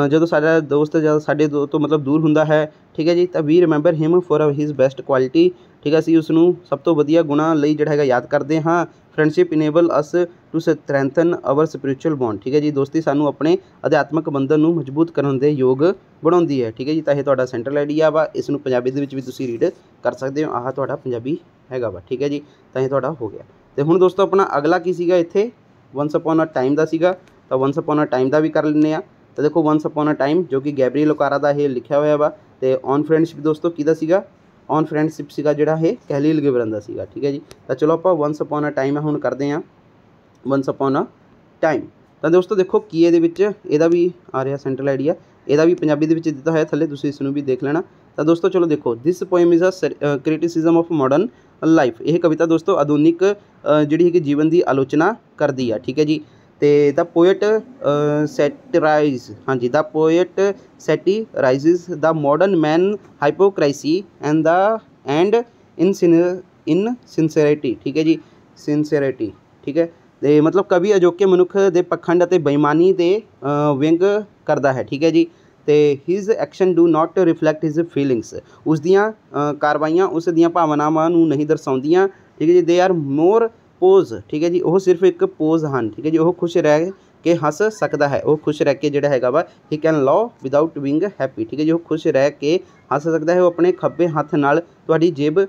S1: ਜਦੋਂ ਸਾਡਾ ਦੋਸਤ ਜਦ ਸਾਡੇ ਤੋਂ ਮਤਲਬ ਦੂਰ ਹੁੰਦਾ ਹੈ ਠੀਕ ਹੈ ਜੀ ਤਾਂ we remember him for his best quality ਠੀਕ ਹੈ ਅਸੀਂ ਉਸ ਨੂੰ ਸਭ ਤੋਂ ਵਧੀਆ ਗੁਣਾ ਲਈ ਜਿਹੜਾ ਹੈਗਾ ਯਾਦ ਕਰਦੇ ਹਾਂ friendship enable us to strengthen our spiritual bond ਠੀਕ ਹੈ ਜੀ ਦੋਸਤੀ ਸਾਨੂੰ ਆਪਣੇ ਅਧਿਆਤਮਕ ਬੰਧਨ ਨੂੰ ਮਜ਼ਬੂਤ ਕਰਨ ਦੇ ਯੋਗ ਬਣਾਉਂਦੀ ਹੈ ਠੀਕ ਹੈ ਜੀ ਤਾਂ ਇਹ ਤੁਹਾਡਾ ਸੈਂਟਰਲ ਆਈਡੀਆ ਵਾ ਇਸ ਨੂੰ ਪੰਜਾਬੀ ਦੇ ਵਿੱਚ ਵੀ ਤੁਸੀਂ ਰੀਡ ਕਰ ਸਕਦੇ ਹੋ ਆਹ ਤੁਹਾਡਾ ਪੰਜਾਬੀ ਹੈਗਾ ਵਾ ਠੀਕ ਹੈ ਜੀ ਤਾਂ ਇਹ ਤੁਹਾਡਾ ਹੋ ਗਿਆ ਤੇ ਹੁਣ ਦੋਸਤੋ ਆਪਣਾ ਅਗਲਾ ਕੀ ਸੀਗਾ ਇੱਥੇ ਵਨਸ ਅਪਨ ਅ ਟਾਈਮ ਦਾ ਸੀਗਾ ਤਾਂ ਵਨਸ ਅਪਨ ਅ ਟਾਈਮ ਦਾ ਵੀ ਕਰ ਲੈਂਦੇ ਆ ਤਾਂ ਦੇਖੋ ਵਨਸ ਅਪਨ ਅ ਟਾਈਮ ਜੋ ਕਿ ਗੈਬਰੀਅਲ ਓਕਾਰਾ ਦਾ ਇਹ ਲਿਖਿਆ ਹੋਇਆ ਵਾ ਤੇ ਔਨ ਫਰੈਂਡਸ਼ਿਪ ਦੋਸਤੋ ਕਿਹਦਾ ਸੀਗਾ ਔਨ ਫਰੈਂਡਸ਼ਿਪ ਸੀਗਾ ਜਿਹੜਾ ਇਹ, ਕੈਲੀਲ ਗਿਬਰਨ ਦਾ ਸੀਗਾ, ਠੀਕ ਹੈ ਜੀ। ਤਾਂ ਚਲੋ ਆਪਾਂ ਵਨਸ ਅਪਨ ਅ ਟਾਈਮ ਹੁਣ ਕਰਦੇ ਹਾਂ। ਵਨਸ ਅਪਨ ਅ ਟਾਈਮ ਤਾਂ ਦੋਸਤੋ, ਦੇਖੋ ਕੀ ਇਹਦੇ ਵਿੱਚ, ਇਹਦਾ ਵੀ ਆ ਰਿਹਾ ਸੈਂਟਰਲ ਆਈਡੀਆ ਇਹਦਾ ਵੀ ਪੰਜਾਬੀ ਦੇ ਵਿੱਚ ਦਿੱਤਾ ਹੋਇਆ ਥੱਲੇ, ਤੁਸੀਂ ਇਸ ਨੂੰ ਵੀ ਦੇਖ ਲੈਣਾ। ਤਾਂ ਦੋਸਤੋ, ਚਲੋ ਦੇਖੋ this poem is a criticism of modern life ਇਹ ਕਵਿਤਾ ਦੋਸਤੋ, ਆਧੁਨਿਕ ਜਿਹੜੀ ਹੈਗੀ ਜੀਵਨ ਦੀ ਆਲੋਚਨਾ ਕਰਦੀ ਆ, ਠੀਕ ਹੈ ਜੀ। ਅਤੇ ਦਾ ਪੋਇਟ ਸੈਟਰਾਈਜ਼ ਹਾਂਜੀ the poet satirises the modern man hypocrisy and the and ਇਨਸਿਨ insincerity ਠੀਕ ਹੈ ਜੀ ਸਿੰਸੀਅਰਿਟੀ ਠੀਕ ਹੈ ਅਤੇ ਮਤਲਬ ਕਵੀ ਅਜੋਕੇ ਮਨੁੱਖ ਦੇ ਪਖੰਡ ਅਤੇ ਬੇਈਮਾਨੀ ਦੇ ਵਿੰਗ ਕਰਦਾ ਹੈ, ਠੀਕ ਹੈ ਜੀ ਅਤੇ his action do not reflect his feelings ਉਸ ਦੀਆਂ ਕਾਰਵਾਈਆਂ ਉਸ ਦੀਆਂ ਭਾਵਨਾਵਾਂ ਨੂੰ ਨਹੀਂ ਦਰਸਾਉਂਦੀਆਂ, ਠੀਕ ਹੈ ਜੀ ਦੇ ਆਰ ਮੋਰ ਪੋਜ਼, ਠੀਕ ਹੈ ਜੀ? ਉਹ ਸਿਰਫ ਇੱਕ ਪੋਜ਼ ਹਨ, ਠੀਕ ਹੈ ਜੀ? ਉਹ ਖੁਸ਼ ਰਹਿ ਕੇ ਹੱਸ ਸਕਦਾ ਹੈ। ਉਹ ਖੁਸ਼ ਰਹਿ ਕੇ ਜਿਹੜਾ ਹੈਗਾ ਵਾ he can laugh without being happy ਠੀਕ ਹੈ ਜੀ? ਉਹ ਖੁਸ਼ ਰਹਿ ਕੇ ਹੱਸ ਸਕਦਾ ਹੈ। ਉਹ ਆਪਣੇ ਖੱਬੇ ਹੱਥ ਨਾਲ ਤੁਹਾਡੀ ਜੇਬ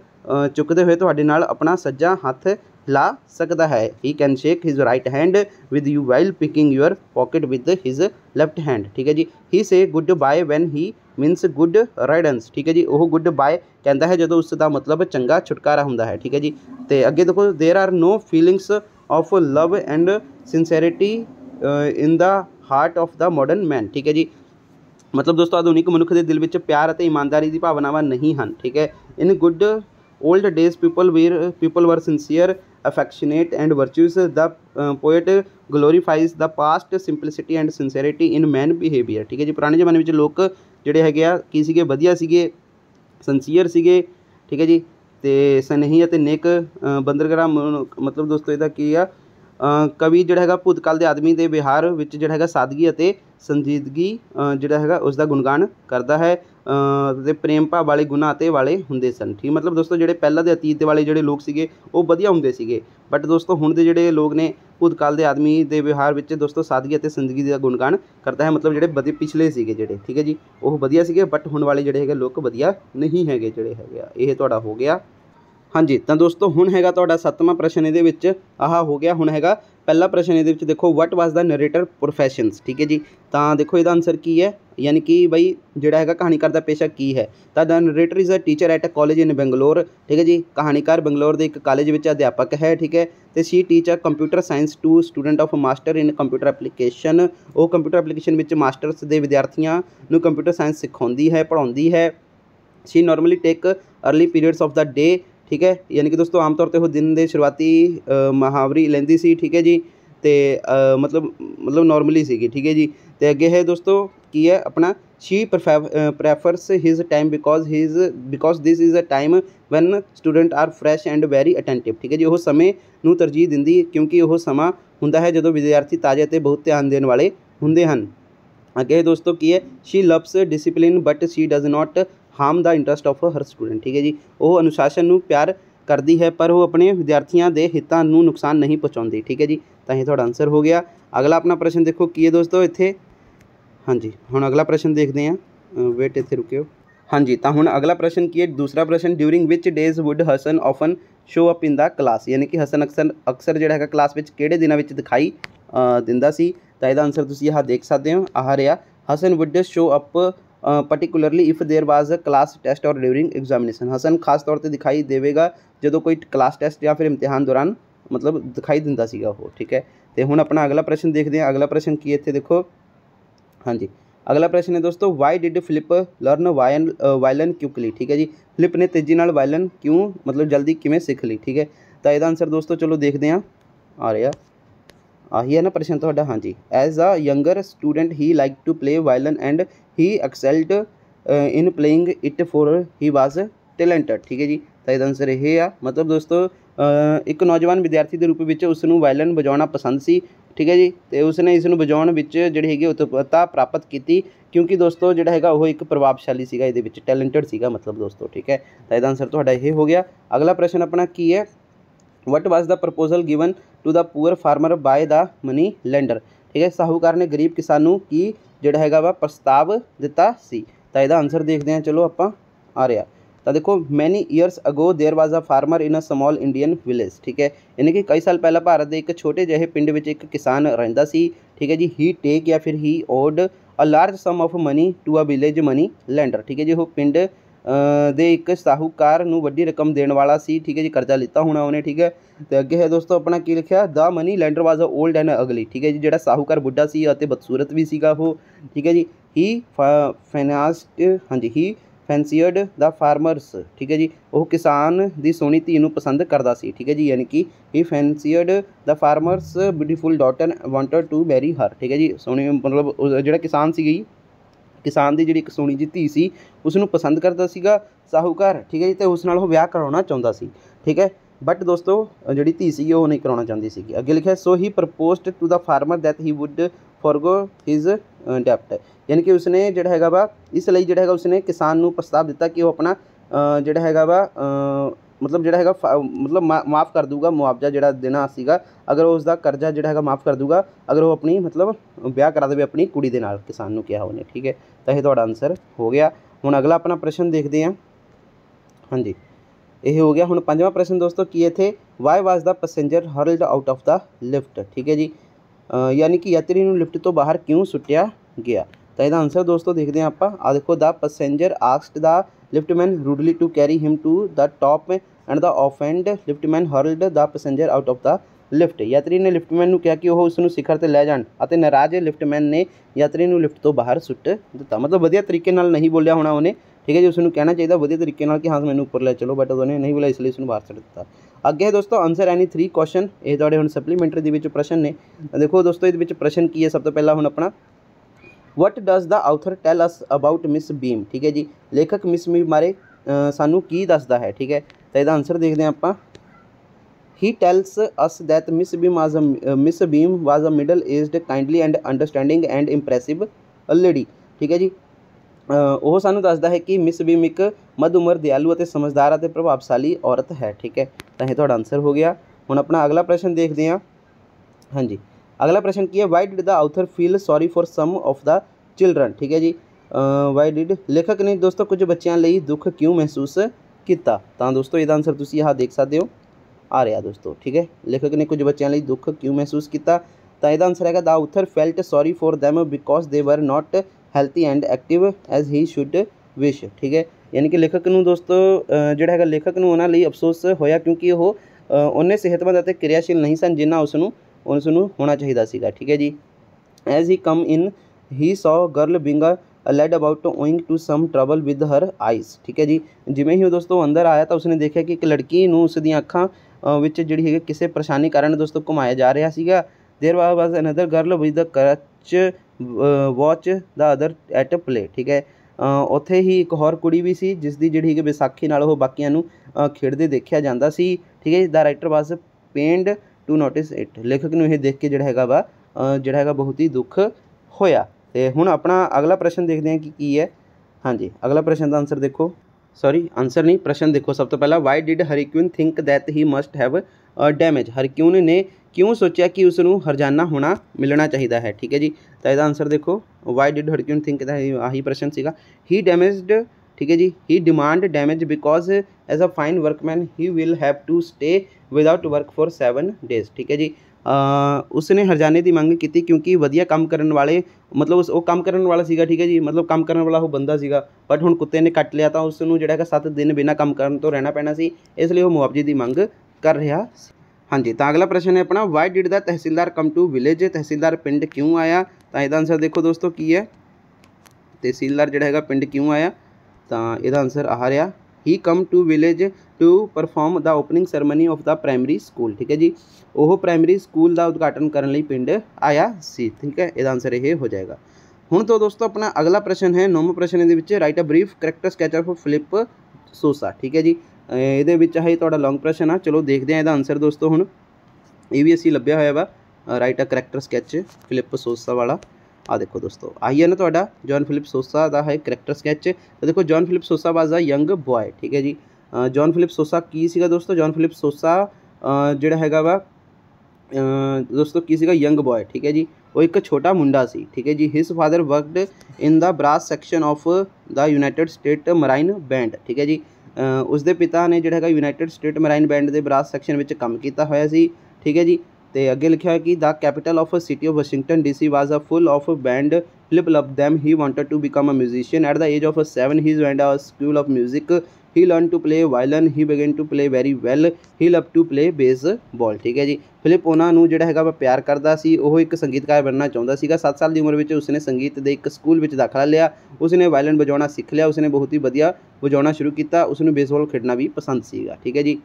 S1: ਚੁੱਕਦੇ ਹੋਏ ਤੁਹਾਡੇ ਨਾਲ ਆਪਣਾ ਸੱਜਾ ਹੱਥ ला सकता है। He can shake his right hand with you while picking your pocket with his left hand ठीक है जी? He says goodbye when he means good riddance ठीक है जी? वह गुड बाय कहता है जो उसका मतलब चंगा छुटकारा होंगे है। ठीक है जी? तो अगे देखो there are no feelings of love and sincerity in the heart of the modern man ठीक है जी? मतलब दोस्तों, आधुनिक मनुख के दिल में प्यार ईमानदारी की भावनावान नहीं हैं ठीक है? In good old days people were people were sincere affectionate and virtuous the uh, poet glorifies the past simplicity and sincerity in man behavior. ਠੀਕ ਹੈ ਜੀ ਪੁਰਾਣੇ ਜ਼ਮਾਨੇ ਵਿੱਚ ਲੋਕ ਜਿਹੜੇ ਹੈਗੇ ਆ ਕੀ ਸੀਗੇ ਵਧੀਆ ਸੀਗੇ ਸੰਸੀਅਰ ਸੀਗੇ ਠੀਕ ਹੈ ਜੀ ਤੇ ਸਨੇਹੀ ਅਤੇ ਨੇਕ ਬੰਦਰਗਰਾ ਮਤਲਬ ਦੋਸਤੋ ਇਹਦਾ ਕੀ ਆ ਕਵੀ ਜਿਹੜਾ ਹੈਗਾ ਭੂਤਕਾਲ ਦੇ ਆਦਮੀ ਦੇ ਵਿਹਾਰ ਵਿੱਚ ਜਿਹੜਾ ਹੈਗਾ ਸਾਦਗੀ ਅਤੇ ਸੰਜੀਦਗੀ ਜਿਹੜਾ ਹੈਗਾ ਉਸ ਦਾ ਗੁਣਗਾਨ ਕਰਦਾ ਹੈ ਤੇ ਪ੍ਰੇਮ ਭਾਵ ਵਾਲੇ ਗੁਣਾ ਅਤੇ ਵਾਲੇ ਹੁੰਦੇ ਸਨ। ਠੀਕ ਮਤਲਬ ਦੋਸਤੋ, ਜਿਹੜੇ ਪਹਿਲਾਂ ਦੇ ਅਤੀਤ ਦੇ ਵਾਲੇ ਜਿਹੜੇ ਲੋਕ ਸੀਗੇ, ਉਹ ਵਧੀਆ ਹੁੰਦੇ ਸੀਗੇ। ਬਟ ਦੋਸਤੋ, ਹੁਣ ਦੇ ਜਿਹੜੇ ਲੋਕ ਨੇ, ਭੂਤਕਾਲ ਦੇ ਆਦਮੀ ਦੇ ਵਿਹਾਰ ਵਿੱਚ ਦੋਸਤੋ, ਸਾਦਗੀ ਅਤੇ ਜ਼ਿੰਦਗੀ ਦਾ ਗੁਣਗਾਨ ਕਰਦਾ ਹੈ। ਮਤਲਬ ਜਿਹੜੇ ਵਧੇ ਪਿਛਲੇ ਸੀਗੇ ਜਿਹੜੇ, ਠੀਕ ਹੈ ਜੀ? ਉਹ ਵਧੀਆ ਸੀਗੇ ਬਟ ਹੁਣ ਵਾਲੇ ਜਿਹੜੇ ਹੈਗੇ, ਲੋਕ ਵਧੀਆ ਨਹੀਂ ਹੈਗੇ ਜਿਹੜੇ ਹੈਗੇ ਆ। ਇਹ ਤੁਹਾਡਾ ਹੋ ਗਿਆ। ਹਾਂਜੀ, ਤਾਂ ਦੋਸਤੋ, ਹੁਣ ਹੈਗਾ ਤੁਹਾਡਾ ਸੱਤਵਾਂ ਪ੍ਰਸ਼ਨ ਇਹਦੇ ਵਿੱਚ। ਆਹ ਹੋ ਗਿਆ, ਹੁਣ ਹੈਗਾ ਪਹਿਲਾ ਪ੍ਰਸ਼ਨ ਇਹਦੇ ਵਿੱਚ ਦੇਖੋ ਵਟ ਵਾਸ ਦਾ ਨਰੇਟਰ ਪ੍ਰੋਫੈਸ਼ਨਸ ਠੀਕ ਹੈ ਜੀ? ਤਾਂ ਦੇਖੋ ਇਹਦਾ ਆਨਸਰ ਕੀ ਹੈ? ਯਾਨੀ ਕਿ ਬਈ ਜਿਹੜਾ ਹੈਗਾ ਕਹਾਣੀਕਾਰ ਦਾ ਪੇਸ਼ਾ ਕੀ ਹੈ? ਤਾਂ the narrator is a teacher at a college in Bangalore ਠੀਕ ਹੈ ਜੀ? ਕਹਾਣੀਕਾਰ ਬੰਗਲੌਰ ਦੇ ਇੱਕ ਕਾਲਜ ਵਿੱਚ ਅਧਿਆਪਕ ਹੈ, ਠੀਕ ਹੈ? ਤੇ she teacher computer science to student of master in computer application ਉਹ ਕੰਪਿਊਟਰ ਐਪਲੀਕੇਸ਼ਨ ਵਿੱਚ ਮਾਸਟਰਸ ਦੇ ਵਿਦਿਆਰਥੀਆਂ ਨੂੰ ਕੰਪਿਊਟਰ ਸਾਇੰਸ ਸਿਖਾਉਂਦੀ ਹੈ, ਪੜ੍ਹਾਉਂਦੀ ਹੈ। She normally take early periods of the day ਠੀਕ ਹੈ? ਯਾਨੀ ਕਿ ਦੋਸਤੋ, ਆਮ ਤੌਰ ਤੇ ਉਹ ਦਿਨ ਦੇ ਸ਼ੁਰੂਆਤੀ ਮਹਾਵਰੀ ਲੈਂਦੀ ਸੀ, ਠੀਕ ਹੈ ਜੀ? ਅਤੇ ਮਤਲਬ ਮਤਲਬ ਨੋਰਮਲੀ ਸੀਗੀ, ਠੀਕ ਹੈ ਜੀ? ਅਤੇ ਅੱਗੇ ਹੈ ਦੋਸਤੋ, ਕੀ ਹੈ ਆਪਣਾ? She prefers his time because his because this is a time when student are fresh and very attentive ਠੀਕ ਹੈ ਜੀ? ਉਹ ਸਮੇਂ ਨੂੰ ਤਰਜੀਹ ਦਿੰਦੀ, ਕਿਉਂਕਿ ਉਹ ਸਮਾਂ ਹੁੰਦਾ ਹੈ ਜਦੋਂ ਵਿਦਿਆਰਥੀ ਤਾਜ਼ੇ ਅਤੇ ਬਹੁਤ ਧਿਆਨ ਦੇਣ ਵਾਲੇ ਹੁੰਦੇ ਹਨ। ਅੱਗੇ ਦੋਸਤੋ, ਕੀ ਹੈ? She loves discipline but she does not harm the interest of her student ਠੀਕ ਹੈ ਜੀ? ਉਹ ਅਨੁਸ਼ਾਸਨ ਨੂੰ ਪਿਆਰ ਕਰਦੀ ਹੈ, ਪਰ ਉਹ ਆਪਣੇ ਵਿਦਿਆਰਥੀਆਂ ਦੇ ਹਿੱਤਾਂ ਨੂੰ ਨੁਕਸਾਨ ਨਹੀਂ ਪਹੁੰਚਾਉਂਦੀ, ਠੀਕ ਹੈ ਜੀ? ਤਾਂ ਇਹ ਤੁਹਾਡਾ ਆਨਸਰ ਹੋ ਗਿਆ। ਅਗਲਾ ਆਪਣਾ ਪ੍ਰਸ਼ਨ ਦੇਖੋ, ਕੀ ਹੈ ਦੋਸਤੋ ਇੱਥੇ? ਹਾਂਜੀ, ਹੁਣ ਅਗਲਾ ਪ੍ਰਸ਼ਨ ਦੇਖਦੇ ਹਾਂ। ਵੇਟ ਇੱਥੇ ਰੁਕਿਓ। ਹਾਂਜੀ, ਤਾਂ ਹੁਣ ਅਗਲਾ ਪ੍ਰਸ਼ਨ ਕੀ ਹੈ? ਦੂਸਰਾ ਪ੍ਰਸ਼ਨ during which days would Hasan often show up in the class ਯਾਨੀ ਕਿ ਹਸਨ ਅਕਸਰ ਅਕਸਰ ਜਿਹੜਾ ਹੈਗਾ ਕਲਾਸ ਵਿੱਚ ਕਿਹੜੇ ਦਿਨਾਂ ਵਿੱਚ ਦਿਖਾਈ ਦਿੰਦਾ ਸੀ? ਤਾਂ ਇਹਦਾ ਆਨਸਰ ਤੁਸੀਂ ਆਹ ਦੇਖ ਸਕਦੇ ਹੋ, ਆਹ ਰਿਹਾ। Hasan would show up particularly if there was a class test और ड्यूरिंग एग्जामिनेशन हसन खास तौर पर दिखाई देगा जो कोई क्लास टेस्ट या फिर इम्तिहान दौरान मतलब दिखाई देता सी हो, ठीक है? तो हूँ अपना अगला प्रश्न देखते हैं अगला प्रश्न की इतने देखो। हाँ जी, अगला प्रश्न है दोस्तों why did flip learn वायन violin quickly ठीक है जी फ्लिप ने तेज़ी वायलन क्यों मतलब जल्दी किमें सीख ली, ठीक है? तो यह आंसर दोस्तों चलो देखते हैं। हाँ। आ रहा हाँ। आही है ना प्रश्न थोड़ा हाँ जी as a younger student he like to play violin and he excelled in playing it for he was talented ਠੀਕ ਹੈ ਜੀ? ਤਾਂ ਇਹਦਾ ਆਨਸਰ ਇਹ ਆ। ਮਤਲਬ ਦੋਸਤੋ ਇੱਕ ਨੌਜਵਾਨ ਵਿਦਿਆਰਥੀ ਦੇ ਰੂਪ ਵਿੱਚ ਉਸ ਨੂੰ ਵਾਇਲਨ ਵਜਾਉਣਾ ਪਸੰਦ ਸੀ। ਠੀਕ ਹੈ ਜੀ? ਤੇ ਉਸ ਨੇ ਇਸ ਨੂੰ ਵਜਾਉਣ ਵਿੱਚ ਜਿਹੜੀ ਹੈਗੀ ਉਤਪਤਾ ਪ੍ਰਾਪਤ ਕੀਤੀ। ਕਿਉਂਕਿ ਦੋਸਤੋ, ਜਿਹੜਾ ਹੈਗਾ ਉਹ ਇੱਕ ਪ੍ਰਭਾਵਸ਼ਾਲੀ ਸੀਗਾ, ਇਹਦੇ ਵਿੱਚ ਟੈਲੈਂਟਡ ਸੀਗਾ ਮਤਲਬ ਦੋਸਤੋ। ਠੀਕ ਹੈ? ਤਾਂ ਇਹਦਾ ਆਨਸਰ ਤੁਹਾਡਾ ਇਹ ਹੋ ਗਿਆ। ਅਗਲਾ ਪ੍ਰਸ਼ਨ ਆਪਣਾ ਕੀ ਹੈ? What was the proposal given to the poor farmer by the money lender ठीक है, साहूकार ने गरीब किसानों की जोड़ा है वह प्रस्ताव दिता सी। तो यदा आंसर देखते हैं। चलो आप आ रहा तो देखो many years ago there was a farmer in a small Indian village ठीक है? यानी कि कई साल पहला भारत के एक छोटे जि पिंड एक किसान रहा ठीक है जी? ही टेक या फिर he owed a large sum of money to a village money village ठीक है जी? वो पिंड ਦੇ ਇੱਕ ਸਾਹੂਕਾਰ ਨੂੰ ਵੱਡੀ ਰਕਮ ਦੇਣ ਵਾਲਾ ਸੀ। ਠੀਕ ਹੈ ਜੀ, ਕਰਜ਼ਾ ਲਿੱਤਾ ਹੋਣਾ ਉਹਨੇ, ਠੀਕ ਹੈ। ਤੇ ਅੱਗੇ ਹੈ ਦੋਸਤੋ, ਆਪਣਾ ਕੀ ਲਿਖਿਆ? The money lender was a old and ugly ਠੀਕ ਹੈ ਜੀ, ਜਿਹੜਾ ਸਾਹੂਕਾਰ ਬੁੱਢਾ ਸੀ ਅਤੇ ਬਦਸੂਰਤ ਵੀ ਸੀਗਾ ਉਹ। ਠੀਕ ਹੈ ਜੀ ਹੀ ਫਾਈਨਾਂਸਡ ਹਾਂਜੀ ਹੀ ਫੈਂਸੀਅਰਡ ਦਾ ਫਾਰਮਰਸ ਠੀਕ ਹੈ ਜੀ, ਉਹ ਕਿਸਾਨ ਦੀ ਸੋਹਣੀ ਧੀ ਨੂੰ ਪਸੰਦ ਕਰਦਾ ਸੀ। ਠੀਕ ਹੈ ਜੀ, ਯਾਨੀ ਕਿ he fancied the farmer's beautiful daughter wanted to marry her ਠੀਕ ਹੈ ਜੀ, ਸੋਹਣੀ ਮਤਲਬ ਜਿਹੜਾ ਕਿਸਾਨ ਸੀਗੀ ਕਿਸਾਨ ਦੀ ਜਿਹੜੀ ਇੱਕ ਸੋਹਣੀ ਜੀ ਧੀ ਸੀ ਉਸ ਨੂੰ ਪਸੰਦ ਕਰਦਾ ਸੀਗਾ ਸਾਹੂਕਾਰ ਠੀਕ ਹੈ ਜੀ ਤੇ ਉਸ ਨਾਲ ਉਹ ਵਿਆਹ ਕਰਾਉਣਾ ਚਾਹੁੰਦਾ ਸੀ ਠੀਕ ਹੈ ਬਟ ਦੋਸਤੋ ਜਿਹੜੀ ਧੀ ਸੀ ਉਹ ਨਹੀਂ ਕਰਾਉਣਾ ਚਾਹੁੰਦੀ ਸੀ ਅੱਗੇ ਲਿਖਿਆ so he proposed to the farmer that he would forgo his ਡੈਪਟ ਯਾਨੀ ਕਿ ਉਸਨੇ ਜਿਹੜਾ ਹੈਗਾ ਵਾ ਇਸ ਲਈ ਜਿਹੜਾ ਹੈਗਾ ਉਸਨੇ ਕਿਸਾਨ ਨੂੰ ਪ੍ਰਸਤਾਵ ਦਿੱਤਾ ਕਿ ਉਹ ਆਪਣਾ ਜਿਹੜਾ ਹੈਗਾ ਵਾ ਮਤਲਬ ਜਿਹੜਾ ਹੈਗਾ ਮਤਲਬ ਮਾਫ ਕਰ ਦੂਗਾ ਮੁਆਵਜ਼ਾ ਜਿਹੜਾ ਦੇਣਾ ਸੀਗਾ ਅਗਰ ਉਸ ਦਾ ਕਰਜ਼ਾ ਜਿਹੜਾ ਹੈਗਾ ਮਾਫ ਕਰ ਦੂਗਾ ਅਗਰ ਉਹ ਆਪਣੀ ਮਤਲਬ ਵਿਆਹ ਕਰਾ ਦੇਵੇ ਆਪਣੀ ਕੁੜੀ ਦੇ ਨਾਲ ਕਿਸਾਨ ਨੂੰ ਕਿਹਾ ਉਹਨੇ ਠੀਕ ਹੈ ਤਾਂ ਇਹ ਤੁਹਾਡਾ ਆਨਸਰ ਹੋ ਗਿਆ ਹੁਣ ਅਗਲਾ ਆਪਣਾ ਪ੍ਰਸ਼ਨ ਦੇਖਦੇ ਹਾਂ ਹਾਂਜੀ ਇਹ ਹੋ ਗਿਆ ਹੁਣ ਪੰਜਵਾਂ ਪ੍ਰਸ਼ਨ ਦੋਸਤੋ ਕੀ ਇਥੇ why was the passenger hurled out of the lift ਠੀਕ ਹੈ ਜੀ ਯਾਨੀ ਕਿ ਯਾਤਰੀ ਨੂੰ ਲਿਫਟ ਤੋਂ ਬਾਹਰ ਕਿਉਂ ਸੁੱਟਿਆ ਗਿਆ ਤਾਂ ਇਹਦਾ ਆਨਸਰ ਦੋਸਤੋ ਦੇਖਦੇ ਹਾਂ ਆਪਾਂ ਆ ਦੇਖੋ the passenger asked the liftman rudely to carry him to the top and the of and liftman hurled the passenger out of the lift ਯਾਤਰੀ ਨੇ ਲਿਫਟਮੈਨ ਨੂੰ ਕਿਹਾ ਕਿ ਉਹ ਉਸ ਨੂੰ ਸਿਖਰ ਤੇ ਲੈ ਜਾਣ ਅਤੇ ਨਾਰਾਜ਼ ਲਿਫਟਮੈਨ ਨੇ ਯਾਤਰੀ ਨੂੰ ਲਿਫਟ ਤੋਂ ਬਾਹਰ ਸੁੱਟ ਦਿੱਤਾ ਮਤਲਬ ਵਧੀਆ ਤਰੀਕੇ ਨਾਲ ਨਹੀਂ ਬੋਲਿਆ ਹੋਣਾ ਉਹਨੇ ਠੀਕ ਹੈ ਜੀ ਉਸ ਨੂੰ ਕਹਿਣਾ ਚਾਹੀਦਾ ਵਧੀਆ ਤਰੀਕੇ ਨਾਲ ਕਿ ਹਾਂ ਮੈਨੂੰ ਉੱਪਰ ਲੈ ਚਲੋ ਬਟ ਉਹਨੇ ਨਹੀਂ ਬੋਲਿਆ ਇਸ ਲਈ ਉਸ ਨੂੰ ਬਾਹਰ ਸੁੱਟ ਦਿੱਤਾ ਅੱਗੇ ਦੋਸਤੋ ਆਨਸਰ ਐਨੀ 3 ਕੁਐਸਚਨ ਇਹ ਤੁਹਾਡੇ ਹੁਣ ਸਪਲੀਮੈਂਟਰੀ ਦੇ ਵਿੱਚ ਪ੍ਰਸ਼ਨ ਨੇ ਦੇਖੋ ਦੋਸਤੋ ਇਹਦੇ ਵਿੱਚ ਪ੍ਰਸ਼ਨ ਕੀ ਹੈ ਸਭ ਤੋਂ ਪਹਿਲਾਂ ਹੁਣ ਆਪਣਾ what does the author tell us about Miss Beam ਠੀਕ ਹੈ ਜੀ ਲੇਖਕ ਮਿਸ ਬੀਮ ਬਾਰੇ ਸਾਨੂੰ ਕੀ ਦੱਸਦਾ ਹੈ ਠੀਕ ਹੈ ਤਾਂ ਇਹਦਾ ਆਨਸਰ ਦੇਖਦੇ ਹਾਂ ਆਪਾਂ he tells us that Miss Beam आज Miss Beam was a middle aged kindly and understanding and impressive lady ठीक है जी? Uh, वह सूँ दसदा है कि मिस बीम एक मध उम्र दयालु और समझदार प्रभावशाली औरत है, ठीक है? तो यह थोड़ा आंसर हो गया। हूँ अपना अगला प्रश्न देखते हैं हाँ जी। अगला प्रश्न की है why did the author feel sorry for some of the children ठीक है जी? Uh, वाई डिड लेखक ने, दोस्तों, कुछ बच्चों लिए दुख क्यों महसूस किया दोस्तों यदा आंसर तुम यहाँ देख सकते हो। आ रहा दोस्तों, ठीक है? लेखक ने कुछ बच्चों दुख क्यों महसूस किया? तो यह आंसर है the author felt sorry for them because they were not healthy and active as he should wish ठीक है? यानी कि लेखक न दोस्तों जोड़ा है लेखक न उन्होंने अफसोस होया क्योंकि वह उन्हें सेहतमंद क्रियाशील नहीं सन जिन्ना उसू उस होना चाहिए सीगा, ठीक है जी? As he come in, he saw girl being led about owing to some trouble with her eyes, ठीक है जी? जिमें ही दोस्तों अंदर आया तो उसने देखा कि एक लड़की उस दखा ਵਿੱਚ ਜਿਹੜੀ ਹੈਗੀ ਕਿਸੇ ਪਰੇਸ਼ਾਨੀ ਕਾਰਨ ਦੋਸਤੋ ਘੁਮਾਇਆ ਜਾ ਰਿਹਾ ਸੀਗਾ। There was another girl with the crutch watch the other at play ਠੀਕ ਹੈ। ਉੱਥੇ ਹੀ ਇੱਕ ਹੋਰ ਕੁੜੀ ਵੀ ਸੀ ਜਿਸ ਦੀ ਜਿਹੜੀ ਹੈਗੀ ਵਿਸਾਖੀ ਨਾਲ ਉਹ ਬਾਕੀਆਂ ਨੂੰ ਖੇਡਦੇ ਦੇਖਿਆ ਜਾਂਦਾ ਸੀ, ਠੀਕ ਹੈ the writer was pained to notice it ਲੇਖਕ ਨੂੰ ਇਹ ਦੇਖ ਕੇ ਜਿਹੜਾ ਹੈਗਾ ਵਾ ਜਿਹੜਾ ਹੈਗਾ ਬਹੁਤ ਹੀ ਦੁੱਖ ਹੋਇਆ। ਤੇ ਹੁਣ ਆਪਣਾ ਅਗਲਾ ਪ੍ਰਸ਼ਨ ਦੇਖਦੇ ਹਾਂ ਕਿ ਕੀ ਹੈ। ਹਾਂਜੀ, ਅਗਲਾ ਪ੍ਰਸ਼ਨ ਦਾ ਆਨਸਰ ਦੇਖੋ। सॉरी आंसर नहीं। प्रश्न देखो सब तो पहला why did हरिक्यून think that he must have damage हरिक्यून ने क्यों सोचा कि उसने हरजाना होना मिलना चाहिए है? ठीक है जी। तो यह आंसर देखो। वाई डिड हरिक्यून थिंक आही प्रश्न सेगा ही डैमेज्ड ठीक है जी। He demand damage because as a fine workman he will have to stay without work for seven days ठीक है जी। ਉਸਨੇ ਹਰਜਾਨੇ ਦੀ ਮੰਗ ਕੀਤੀ ਕਿਉਂਕਿ ਵਧੀਆ ਕੰਮ ਕਰਨ ਵਾਲੇ, ਮਤਲਬ ਉਸ, ਉਹ ਕੰਮ ਕਰਨ ਵਾਲਾ ਸੀਗਾ, ਠੀਕ ਹੈ ਜੀ? ਮਤਲਬ ਕੰਮ ਕਰਨ ਵਾਲਾ ਉਹ ਬੰਦਾ ਸੀਗਾ। ਬਟ ਹੁਣ ਕੁੱਤੇ ਨੇ ਕੱਟ ਲਿਆ ਤਾਂ ਉਸ ਨੂੰ ਜਿਹੜਾ ਹੈਗਾ 7 ਦਿਨ ਬਿਨਾਂ ਕੰਮ ਕਰਨ ਤੋਂ ਰਹਿਣਾ ਪੈਣਾ ਸੀ। ਇਸ ਲਈ ਉਹ ਮੁਆਵਜ਼ੇ ਦੀ ਮੰਗ ਕਰ ਰਿਹਾ ਹਾਂਜੀ, ਤਾਂ ਅਗਲਾ ਪ੍ਰਸ਼ਨ ਹੈ ਆਪਣਾ why did the tehsildar come to village ਤਹਿਸੀਲਦਾਰ ਪਿੰਡ ਕਿਉਂ ਆਇਆ? ਤਾਂ ਇਹਦਾ ਆਨਸਰ ਦੇਖੋ ਦੋਸਤੋ, ਕੀ ਹੈ? ਤਹਿਸੀਲਦਾਰ ਜਿਹੜਾ ਹੈਗਾ ਪਿੰਡ ਕਿਉਂ ਆਇਆ? ਤਾਂ ਇਹਦਾ ਆਨਸਰ ਆ ਰਿਹਾ। He come to village to perform the opening ceremony of the primary school ਠੀਕ ਹੈ ਜੀ? ਉਹ ਪ੍ਰਾਇਮਰੀ ਸਕੂਲ ਦਾ ਉਦਘਾਟਨ ਕਰਨ ਲਈ ਪਿੰਡ ਆਇਆ ਸੀ, ਠੀਕ ਹੈ? ਇਹਦਾ ਆਨਸਰ ਇਹ ਹੋ ਜਾਏਗਾ। ਹੁਣ ਤੋਂ ਦੋਸਤੋ, ਆਪਣਾ ਅਗਲਾ ਪ੍ਰਸ਼ਨ ਹੈ, ਨੌਵਾਂ ਪ੍ਰਸ਼ਨ ਇਹਦੇ ਵਿੱਚ write a brief character sketch of Philip Sousa ਠੀਕ ਹੈ ਜੀ? ਇਹਦੇ ਵਿੱਚ ਹੈ ਤੁਹਾਡਾ ਲੌਂਗ ਪ੍ਰਸ਼ਨ ਆ। ਚਲੋ ਦੇਖਦੇ ਆ ਇਹਦਾ ਆਨਸਰ ਦੋਸਤੋ ਹੁਣ। ਇਹ ਵੀ ਅਸੀਂ ਲੱਭਿਆ ਹੋਇਆ ਵਾ। Write a character sketch Philip Sousa ਵਾਲਾ। ਆ ਦੇਖੋ ਦੋਸਤੋ ਆਹੀ ਹੈ ਨਾ ਤੁਹਾਡਾ ਜੌਨ ਫਿਲਿਪ ਸੋਸਾ ਦਾ ਹੈ ਕੈਰੈਕਟਰ ਸਕੈਚ ਤਾਂ ਦੇਖੋ John Philip Sousa was a young boy ਠੀਕ ਹੈ ਜੀ ਜੌਨ ਫਿਲਿਪ ਸੋਸਾ ਕੀ ਸੀਗਾ ਦੋਸਤੋ ਜੌਨ ਫਿਲਿਪ ਸੋਸਾ ਜਿਹੜਾ ਹੈਗਾ ਵਾ ਦੋਸਤੋ ਕੀ ਸੀਗਾ ਯੰਗ ਬॉय ਠੀਕ ਹੈ ਜੀ ਉਹ ਇੱਕ ਛੋਟਾ ਮੁੰਡਾ ਸੀ ਠੀਕ ਹੈ ਜੀ his father worked in the brass section of the United State Marine Band ਠੀਕ ਹੈ ਜੀ ਉਸ ਦੇ ਪਿਤਾ ਨੇ ਜਿਹੜਾ ਹੈਗਾ ਯੂਨਾਈਟਿਡ ਸਟੇਟ ਮਰਾਈਨ ਬੈਂਡ ਦੇ ਬ੍ਰਾਸ ਸੈਕਸ਼ਨ ਵਿੱਚ ਕੰਮ ਕੀਤਾ ਹੋਇਆ ਸੀ ਠੀਕ ਹੈ ਜੀ ਤੇ ਅੱਗੇ ਲਿਖਿਆ ਹੈ ਕਿ the capital of city of Washington DC was a full of band flip loved them he wanted to become a musician at the age of 7 he joined a school of music he learned to play violin he began to play very well he loved to play baseball ਠੀਕ ਹੈ ਜੀ Philip ਉਹਨਾਂ ਨੂੰ ਜਿਹੜਾ ਹੈਗਾ ਵਾ ਪਿਆਰ ਕਰਦਾ ਸੀ ਉਹ ਇੱਕ ਸੰਗੀਤਕਾਰ ਬਣਨਾ ਚਾਹੁੰਦਾ ਸੀਗਾ 7 ਸਾਲ ਦੀ ਉਮਰ ਵਿੱਚ ਉਸਨੇ ਸੰਗੀਤ ਦੇ ਇੱਕ ਸਕੂਲ ਵਿੱਚ ਦਾਖਲਾ ਲਿਆ ਉਸਨੇ ਵਾਇਲਨ ਵਜਾਉਣਾ ਸਿੱਖ ਲਿਆ ਉਸਨੇ ਬਹੁਤ ਹੀ ਵਧੀਆ ਵਜਾਉਣਾ ਸ਼ੁਰੂ ਕੀਤਾ ਉਸਨੂੰ ਬੇਸਬਾਲ ਖੇਡਣਾ ਵੀ ਪਸੰਦ ਸੀਗਾ ਠੀਕ ਹੈ ਜੀ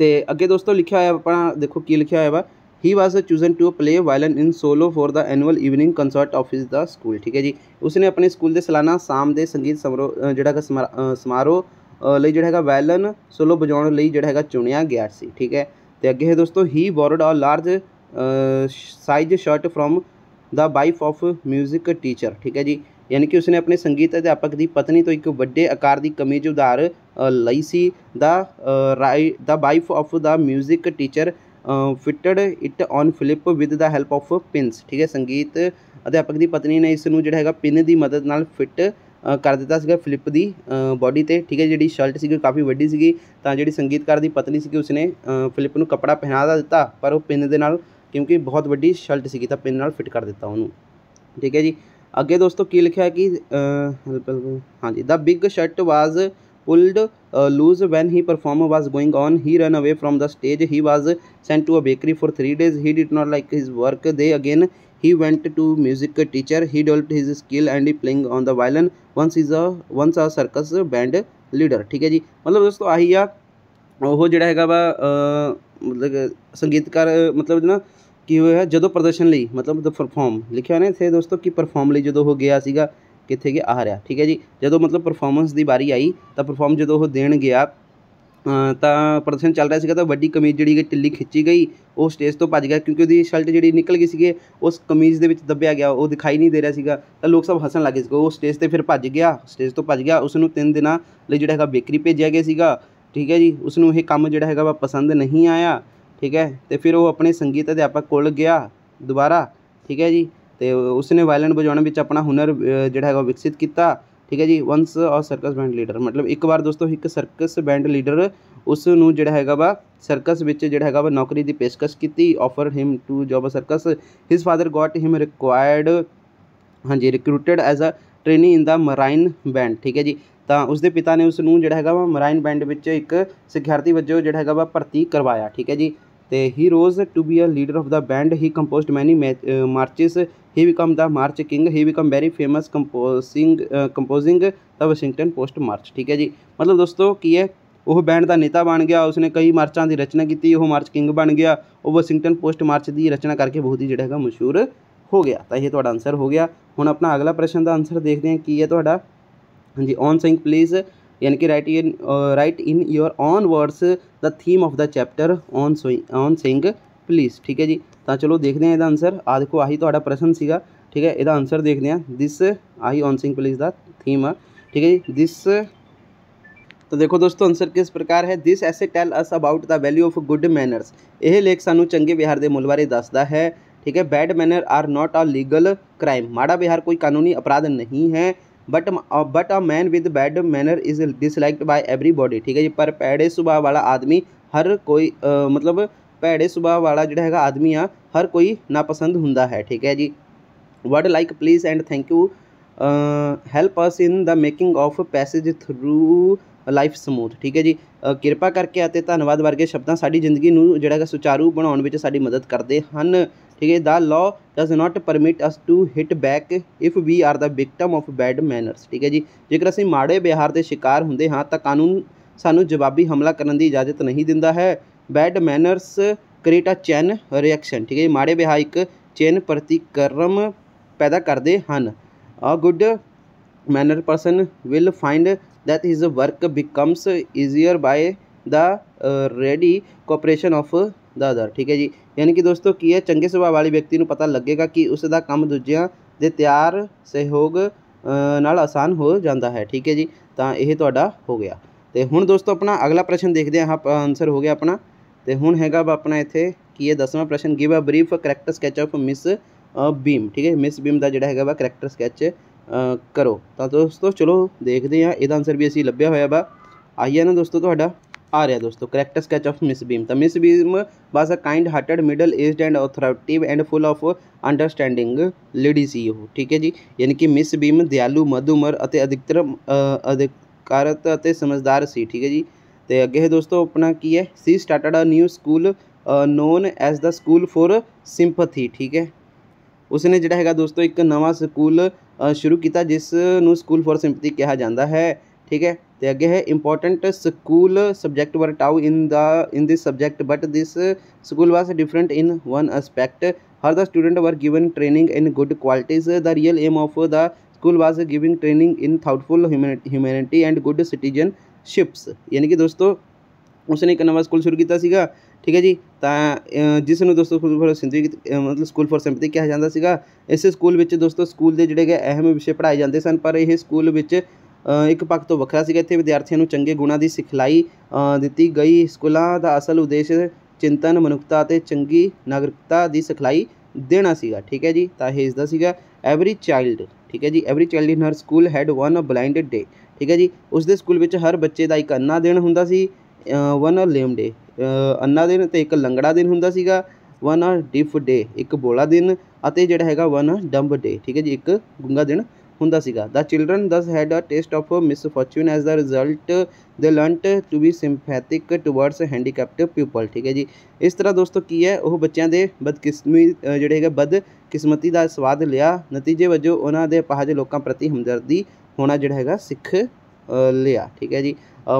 S1: ਤੇ ਅੱਗੇ ਦੋਸਤੋ ਲਿਖਿਆ ਹੋਇਆ ਆਪਣਾ, ਦੇਖੋ ਕੀ ਲਿਖਿਆ ਹੋਇਆ ਵਾ। He was chosen to play violin in solo for the annual evening concert of is the school ਠੀਕ ਹੈ ਜੀ। ਉਸਨੇ ਆਪਣੇ ਸਕੂਲ ਦੇ ਸਾਲਾਨਾ ਸ਼ਾਮ ਦੇ ਸੰਗੀਤ ਸਮਾਰੋਹ ਜਿਹੜਾ ਹੈਗਾ ਸਮਾਰੋਹ ਲਈ ਜਿਹੜਾ ਹੈਗਾ ਵਾਇਲਨ ਸੋਲੋ ਵਜਾਉਣ ਲਈ ਜਿਹੜਾ ਹੈਗਾ ਚੁਣਿਆ ਗਿਆ ਸੀ, ਠੀਕ ਹੈ। ਤੇ ਅੱਗੇ ਹੈ ਦੋਸਤੋ he borrowed a large size shirt from the wife of 뮤직 teacher ਠੀਕ ਹੈ ਜੀ। ਯਾਨੀ ਕਿ ਉਸਨੇ ਆਪਣੇ ਸੰਗੀਤ ਅਧਿਆਪਕ ਦੀ ਪਤਨੀ ਤੋਂ ਇੱਕ ਵੱਡੇ ਆਕਾਰ ਦੀ ਕਮੀਜ਼ ਉਧਾਰ ਲਈ ਸੀ। ਦਾ ਰਾਈ the wife of the music teacher fitted it on Philip with the help of pins ਠੀਕ ਹੈ? ਸੰਗੀਤ ਅਧਿਆਪਕ ਦੀ ਪਤਨੀ ਨੇ ਇਸ ਨੂੰ ਜਿਹੜਾ ਹੈਗਾ ਪਿੰਨ ਦੀ ਮਦਦ ਨਾਲ ਫਿੱਟ ਕਰ ਦਿੱਤਾ ਸੀਗਾ ਫਲਿਪ ਦੀ ਬਾਡੀ ਤੇ, ਠੀਕ ਹੈ? ਜਿਹੜੀ ਸ਼ਰਟ ਸੀਗੀ ਕਾਫੀ ਵੱਡੀ ਸੀਗੀ, ਤਾਂ ਜਿਹੜੀ ਸੰਗੀਤਕਾਰ ਦੀ ਪਤਨੀ ਸੀਗੀ ਉਸਨੇ ਫਲਿਪ ਨੂੰ ਕੱਪੜਾ ਪਹਿਨਾ ਦਿੱਤਾ, ਪਰ ਉਹ ਪਿੰਨ ਦੇ ਨਾਲ, ਕਿਉਂਕਿ ਬਹੁਤ ਵੱਡੀ ਸ਼ਰਟ ਸੀਗੀ, ਤਾਂ ਪਿੰਨ ਨਾਲ ਫਿੱਟ ਕਰ ਦਿੱਤਾ ਉਹਨੂੰ। ਠੀਕ ਹੈ ਜੀ? ਅੱਗੇ ਦੋਸਤੋ ਕੀ ਲਿਖਿਆ ਹੈ ਕਿ ਹਾਂਜੀ the big shirt was pulled uh, loose when he perform was going on he ran away from the stage he was sent to a bakery for 3 days he did not like his work they again he went to music teacher he developed his skill and he playing on the violin once is a once a circus band leader ਠੀਕ ਹੈ ਜੀ ਮਤਲਬ ਦੋਸਤੋ ਆਹੀ ਆ ਉਹ ਜਿਹੜਾ ਹੈਗਾ ਵਾ ਮਤਲਬ ਸੰਗੀਤਕਾਰ ਮਤਲਬ ਨਾ ਕੀ ਹੋਇਆ? ਜਦੋਂ ਪ੍ਰਦਰਸ਼ਨ ਲਈ, ਮਤਲਬ ਦ ਪਰਫਾਰਮ ਲਿਖਿਆ ਹੋਇਆ ਇੱਥੇ ਦੋਸਤੋ ਕਿ ਪਰਫਾਰਮ ਲਈ ਜਦੋਂ ਉਹ ਗਿਆ ਸੀਗਾ, ਕਿੱਥੇ ਗਿਆ? ਆ ਰਿਹਾ, ਠੀਕ ਹੈ ਜੀ? ਜਦੋਂ ਮਤਲਬ ਪਰਫਾਰਮੈਂਸ ਦੀ ਵਾਰੀ ਆਈ, ਤਾਂ ਪਰਫਾਰਮ ਜਦੋਂ ਉਹ ਦੇਣ ਗਿਆ ਤਾਂ ਪ੍ਰਦਰਸ਼ਨ ਚੱਲ ਰਿਹਾ ਸੀਗਾ, ਤਾਂ ਵੱਡੀ ਕਮੀਜ਼ ਜਿਹੜੀ ਢਿੱਲੀ ਖਿੱਚੀ ਗਈ, ਉਹ ਸਟੇਜ ਤੋਂ ਭੱਜ ਗਿਆ, ਕਿਉਂਕਿ ਉਹਦੀ ਸ਼ਰਟ ਜਿਹੜੀ ਨਿਕਲ ਗਈ ਸੀਗੇ, ਉਸ ਕਮੀਜ਼ ਦੇ ਵਿੱਚ ਦੱਬਿਆ ਗਿਆ, ਉਹ ਦਿਖਾਈ ਨਹੀਂ ਦੇ ਰਿਹਾ ਸੀਗਾ, ਤਾਂ ਲੋਕ ਸਭ ਹੱਸਣ ਲੱਗੇ ਸੀ ਉਹ ਸਟੇਜ ਤੇ ਫਿਰ ਭੱਜ ਗਿਆ ਸਟੇਜ ਤੋਂ ਭੱਜ ਗਿਆ ਉਸ ਨੂੰ 3 ਦਿਨਾਂ ਲਈ ਜਿਹੜਾ ਹੈਗਾ ਬੇਕਰੀ ਭੇਜਿਆ ਗਿਆ ਸੀਗਾ, ਠੀਕ ਹੈ ਜੀ? ਉਸ ਨੂੰ ਇਹ ਕੰਮ ਜਿਹੜਾ ਹੈਗਾ ਵਾ ਪਸੰਦ ਨਹੀਂ ਆਇਆ। ਠੀਕ ਹੈ? ਤੇ ਫਿਰ ਉਹ ਆਪਣੇ ਸੰਗੀਤ ਅਧਿਆਪਕ ਕੋਲ ਗਿਆ ਦੁਬਾਰਾ, ਠੀਕ ਹੈ ਜੀ? ਤੇ ਉਸਨੇ ਵਾਇਲਨ ਵਜਾਉਣ ਵਿੱਚ ਆਪਣਾ ਹੁਨਰ ਜਿਹੜਾ ਹੈਗਾ ਵਿਕਸਿਤ ਕੀਤਾ, ਠੀਕ ਹੈ ਜੀ? ਵਨਸ ਔਰ ਸਰਕਸ ਬੈਂਡ ਲੀਡਰ ਮਤਲਬ ਇੱਕ ਵਾਰ ਦੋਸਤੋ ਇੱਕ ਸਰਕਸ ਬੈਂਡ ਲੀਡਰ ਉਸ ਨੂੰ ਜਿਹੜਾ ਹੈਗਾ ਵਾ ਸਰਕਸ ਵਿੱਚ ਜਿਹੜਾ ਹੈਗਾ ਵਾ ਨੌਕਰੀ ਦੀ ਪੇਸ਼ਕਸ਼ ਕੀਤੀ offer him to job a circus his father got him required ਹਾਂਜੀ recruited as a trainee in the Marine Band ਠੀਕ ਹੈ ਜੀ? ਤਾਂ ਉਸਦੇ ਪਿਤਾ ਨੇ ਉਸ ਨੂੰ ਜਿਹੜਾ ਹੈਗਾ ਵਾ ਮਰਾਈਨ ਬੈਂਡ ਵਿੱਚ ਇੱਕ ਸਿਖਿਆਰਥੀ ਵਜੋਂ ਜਿਹੜਾ ਹੈਗਾ ਵਾ ਭਰਤੀ ਕਰਵਾਇਆ, ਠੀਕ ਹੈ ਜੀ? ਤੇ he rose to be a leader of the band he composed many marches he become the march king he become very famous composing composing the Washington Post march ਠੀਕ ਹੈ ਜੀ ਮਤਲਬ ਦੋਸਤੋ ਕੀ ਹੈ ਉਹ ਬੈਂਡ ਦਾ ਨੇਤਾ ਬਣ ਗਿਆ ਉਸਨੇ ਕਈ ਮਾਰਚਾਂ ਦੀ ਰਚਨਾ ਕੀਤੀ ਉਹ ਮਾਰਚ ਕਿੰਗ ਬਣ ਗਿਆ ਉਹ ਵਾਸ਼ਿੰਗਟਨ ਪੋਸਟ ਮਾਰਚ ਦੀ ਰਚਨਾ ਕਰਕੇ ਬਹੁਤ ਹੀ ਜਿਹੜਾ ਹੈਗਾ ਮਸ਼ਹੂਰ ਹੋ ਗਿਆ ਤਾਂ ਇਹ ਤੁਹਾਡਾ ਆਨਸਰ ਹੋ ਗਿਆ ਹੁਣ ਆਪਣਾ ਅਗਲਾ ਪ੍ਰਸ਼ਨ ਦਾ ਆਨਸਰ ਦੇਖਦੇ ਹਾਂ ਕੀ ਹੈ ਤੁਹਾਡਾ ਹਾਂਜੀ ਔਨ ਸਿੰਘ ਪਲੀਜ਼ यानी कि write in write in your own words the theme of the chapter on on saying please ਠੀਕ ਹੈ ਜੀ ਤਾਂ ਚਲੋ ਦੇਖਦੇ ਹਾਂ ਇਹਦਾ ਆਨਸਰ ਆ ਦੇਖੋ ਆਹੀ ਤੁਹਾਡਾ ਪ੍ਰਸ਼ਨ ਸੀਗਾ ਠੀਕ ਹੈ ਇਹਦਾ ਆਨਸਰ ਦੇਖਦੇ ਹਾਂ ਦਿਸ ਆਹੀ ਔਨ ਸਿੰਘ ਪੁਲਿਸ ਦਾ ਥੀਮ ਆ ਠੀਕ ਹੈ ਜੀ ਦਿਸ तो देखो दोस्तों आंसर किस प्रकार है this essay tell us about the value of good manners ਇਹ ਲੇਖ ਸਾਨੂੰ ਚੰਗੇ ਵਿਹਾਰ ਦੇ ਮੁੱਲ ਬਾਰੇ ਦੱਸਦਾ ਹੈ ਠੀਕ ਹੈ bad manner are not a legal crime ਮਾੜਾ ਵਿਹਾਰ ਕੋਈ ਕਾਨੂੰਨੀ ਅਪਰਾਧ ਨਹੀਂ ਹੈ but but a man with bad manner is disliked by everybody ठीक है जी पर पैड़े सुभाव वाला आदमी हर कोई आ, मतलब ਭੈੜੇ ਸੁਭਾਅ ਵਾਲਾ ਜਿਹੜਾ ਹੈਗਾ ਆਦਮੀ ਆ ਹਰ ਕੋਈ ਨਾਪਸੰਦ ਹੁੰਦਾ ਹੈ ਠੀਕ ਹੈ ਜੀ word like please and thank you help us in the making of passage through life smooth ਠੀਕ ਹੈ ਜੀ ਕਿਰਪਾ ਕਰਕੇ ਅਤੇ ਧੰਨਵਾਦ ਵਰਗੇ ਸ਼ਬਦਾਂ ਸਾਡੀ ਜ਼ਿੰਦਗੀ ਨੂੰ ਜਿਹੜਾ ਹੈਗਾ ਸੁਚਾਰੂ ਬਣਾਉਣ ਵਿੱਚ ਸਾਡੀ ਮਦਦ ਕਰਦੇ ਹਨ ਠੀਕ ਹੈ the law does not permit us to hit back if we are the victim of bad manners ਠੀਕ ਹੈ ਜੀ। ਜੇਕਰ ਅਸੀਂ ਮਾੜੇ ਵਿਹਾਰ ਦੇ ਸ਼ਿਕਾਰ ਹੁੰਦੇ ਹਾਂ ਤਾਂ ਕਾਨੂੰਨ ਸਾਨੂੰ ਜਵਾਬੀ ਹਮਲਾ ਕਰਨ ਦੀ ਇਜਾਜ਼ਤ ਨਹੀਂ ਦਿੰਦਾ ਹੈ। Bad manners create a chain reaction ਠੀਕ ਹੈ ਜੀ। ਮਾੜੇ ਵਿਹਾਰ ਇੱਕ ਚੈਨ ਪ੍ਰਤੀਕਰਮ ਪੈਦਾ ਕਰਦੇ ਹਨ। A good manner person will find that his work becomes easier by the uh, ready cooperation of the other ਠੀਕ ਹੈ ਜੀ। ਯਾਨੀ ਕਿ ਦੋਸਤੋ, ਕੀ ਹੈ? ਚੰਗੇ ਸੁਭਾਅ ਵਾਲੇ ਵਿਅਕਤੀ ਨੂੰ ਪਤਾ ਲੱਗੇਗਾ ਕਿ ਉਸ ਦਾ ਕੰਮ ਦੂਜਿਆਂ ਦੇ ਤਿਆਰ ਸਹਿਯੋਗ ਨਾਲ ਆਸਾਨ ਹੋ ਜਾਂਦਾ ਹੈ, ਠੀਕ ਹੈ ਜੀ। ਤਾਂ ਇਹ ਤੁਹਾਡਾ ਹੋ ਗਿਆ। ਤੇ ਹੁਣ ਦੋਸਤੋ, ਆਪਣਾ ਅਗਲਾ ਪ੍ਰਸ਼ਨ ਦੇਖਦੇ ਹਾਂ। ਆਨਸਰ ਹੋ ਗਿਆ ਆਪਣਾ। ਤੇ ਹੁਣ ਹੈਗਾ ਆਪਣਾ ਇੱਥੇ ਕੀ ਹੈ? ਦਸਵਾਂ ਪ੍ਰਸ਼ਨ give a brief character sketch of Miss Beam ਠੀਕ ਹੈ। ਮਿਸ ਬੀਮ ਦਾ ਜਿਹੜਾ ਹੈਗਾ ਵਾ ਕਰੈਕਟਰ ਸਕੈਚ ਕਰੋ। ਤਾਂ ਦੋਸਤੋ, ਚਲੋ ਦੇਖਦੇ ਹਾਂ। ਇਹਦਾ ਆਨਸਰ ਵੀ ਅਸੀਂ ਲੱਭਿਆ ਹੋਇਆ ਵਾ। ਆਈਆ ਨਾ ਦੋਸਤੋ ਤੁਹਾਡਾ। आ रहा है दोस्तों character sketch of Miss Beam तो Miss Beam was a kind hearted middle age and authoritative and full of understanding lady ही हो, ठीक है जी? यानी कि मिस बीम दयालु, मधुमर अधिकतर अधिकारत समझदार सी, ठीक है जी? तो अगे है दोस्तों, अपना की है? She started a new school known as the school for sympathy ठीक है? उसने जोड़ा है दोस्तों, एक नवा स्कूल शुरू किया जिसन स्कूल फॉर सिंपथी कहा जाता है, ठीक है? ਤੇ ਅੱਗੇ ਹੈ important school subject were taught in the in this subject but this school was different in one aspect here the student were given training in good qualities the real aim of the school was giving training in thoughtful humanity and good citizenships ਯਾਨੀ ਕਿ ਦੋਸਤੋ ਉਸਨੇ ਇੱਕ ਨਵਾਂ school ਸ਼ੁਰੂ ਕੀਤਾ ਸੀਗਾ ਠੀਕ ਹੈ ਜੀ ਤਾਂ ਜਿਸ ਨੂੰ ਦੋਸਤੋ ਸਕੂਲ ਫॉर ਸਿੰਪਥੀ ਮਤਲਬ ਸਕੂਲ ਫॉर ਸਿੰਪਥੀ ਕਿਹਾ ਜਾਂਦਾ ਸੀਗਾ ਇਸ ਸਕੂਲ ਵਿੱਚ ਦੋਸਤੋ ਸਕੂਲ ਦੇ ਜਿਹੜੇ ਹੈ ਅਹਿਮ ਵਿਸ਼ੇ ਪੜ੍ਹਾਏ ਜਾਂਦੇ ਸਨ ਪਰ ਇਹ ਸਕੂਲ ਵਿੱਚ ਇੱਕ ਪੱਖ ਤੋਂ ਵੱਖਰਾ ਸੀਗਾ, ਇੱਥੇ ਵਿਦਿਆਰਥੀਆਂ ਨੂੰ ਚੰਗੇ ਗੁਣਾਂ ਦੀ ਸਿਖਲਾਈ ਦਿੱਤੀ ਗਈ। ਸਕੂਲਾਂ ਦਾ ਅਸਲ ਉਦੇਸ਼ ਚਿੰਤਨ, ਮਨੁੱਖਤਾ ਅਤੇ ਚੰਗੀ ਨਾਗਰਿਕਤਾ ਦੀ ਸਿਖਲਾਈ ਦੇਣਾ ਸੀਗਾ। ਠੀਕ ਹੈ ਜੀ, ਤਾਂ ਇਹ ਇਸ ਦਾ ਸੀਗਾ ਐਵਰੀ ਚਾਈਲਡ ਠੀਕ ਹੈ ਜੀ every child in her school had one a blinded day ਠੀਕ ਹੈ ਜੀ ਉਸ ਦੇ ਸਕੂਲ ਵਿੱਚ ਹਰ ਬੱਚੇ ਦਾ ਇੱਕ ਅੰਨਾ ਦਿਨ ਹੁੰਦਾ ਸੀ ਵਨ ਅ ਲੇਮ ਡੇ ਅੰਨਾ ਦਿਨ ਤੇ ਇੱਕ ਲੰਗੜਾ ਦਿਨ ਹੁੰਦਾ ਸੀਗਾ ਵਨ ਅ ਡਿਫ ਡੇ ਇੱਕ ਬੋਲਾ ਦਿਨ, ਅਤੇ ਜਿਹੜਾ ਹੈਗਾ ਵਨ ਡੰਬ ਡੇ ਠੀਕ ਹੈ ਜੀ, ਇੱਕ ਗੁੰਗਾ ਦਿਨ Hundasiga. The children thus had a taste of misfortune. As a result, they learnt to be sympathetic towards handicapped people. ਠੀਕ ਹੈ ਜੀ ਇਸ ਤਰ੍ਹਾਂ ਦੋਸਤੋ ਕੀ ਹੈ ਉਹ ਬੱਚਿਆਂ ਦੇ ਬਦਕਿਸਮੀ ਜਿਹੜੇ ਹੈਗਾ ਬਦਕਿਸਮਤੀ ਦਾ ਸਵਾਦ ਲਿਆ ਨਤੀਜੇ ਵਜੋਂ ਉਹਨਾਂ ਦੇ ਅਪਾਹਜ ਲੋਕਾਂ ਪ੍ਰਤੀ ਹਮਦਰਦੀ ਹੋਣਾ ਜਿਹੜਾ ਹੈਗਾ ਸਿੱਖ ਲਿਆ ਠੀਕ ਹੈ ਜੀ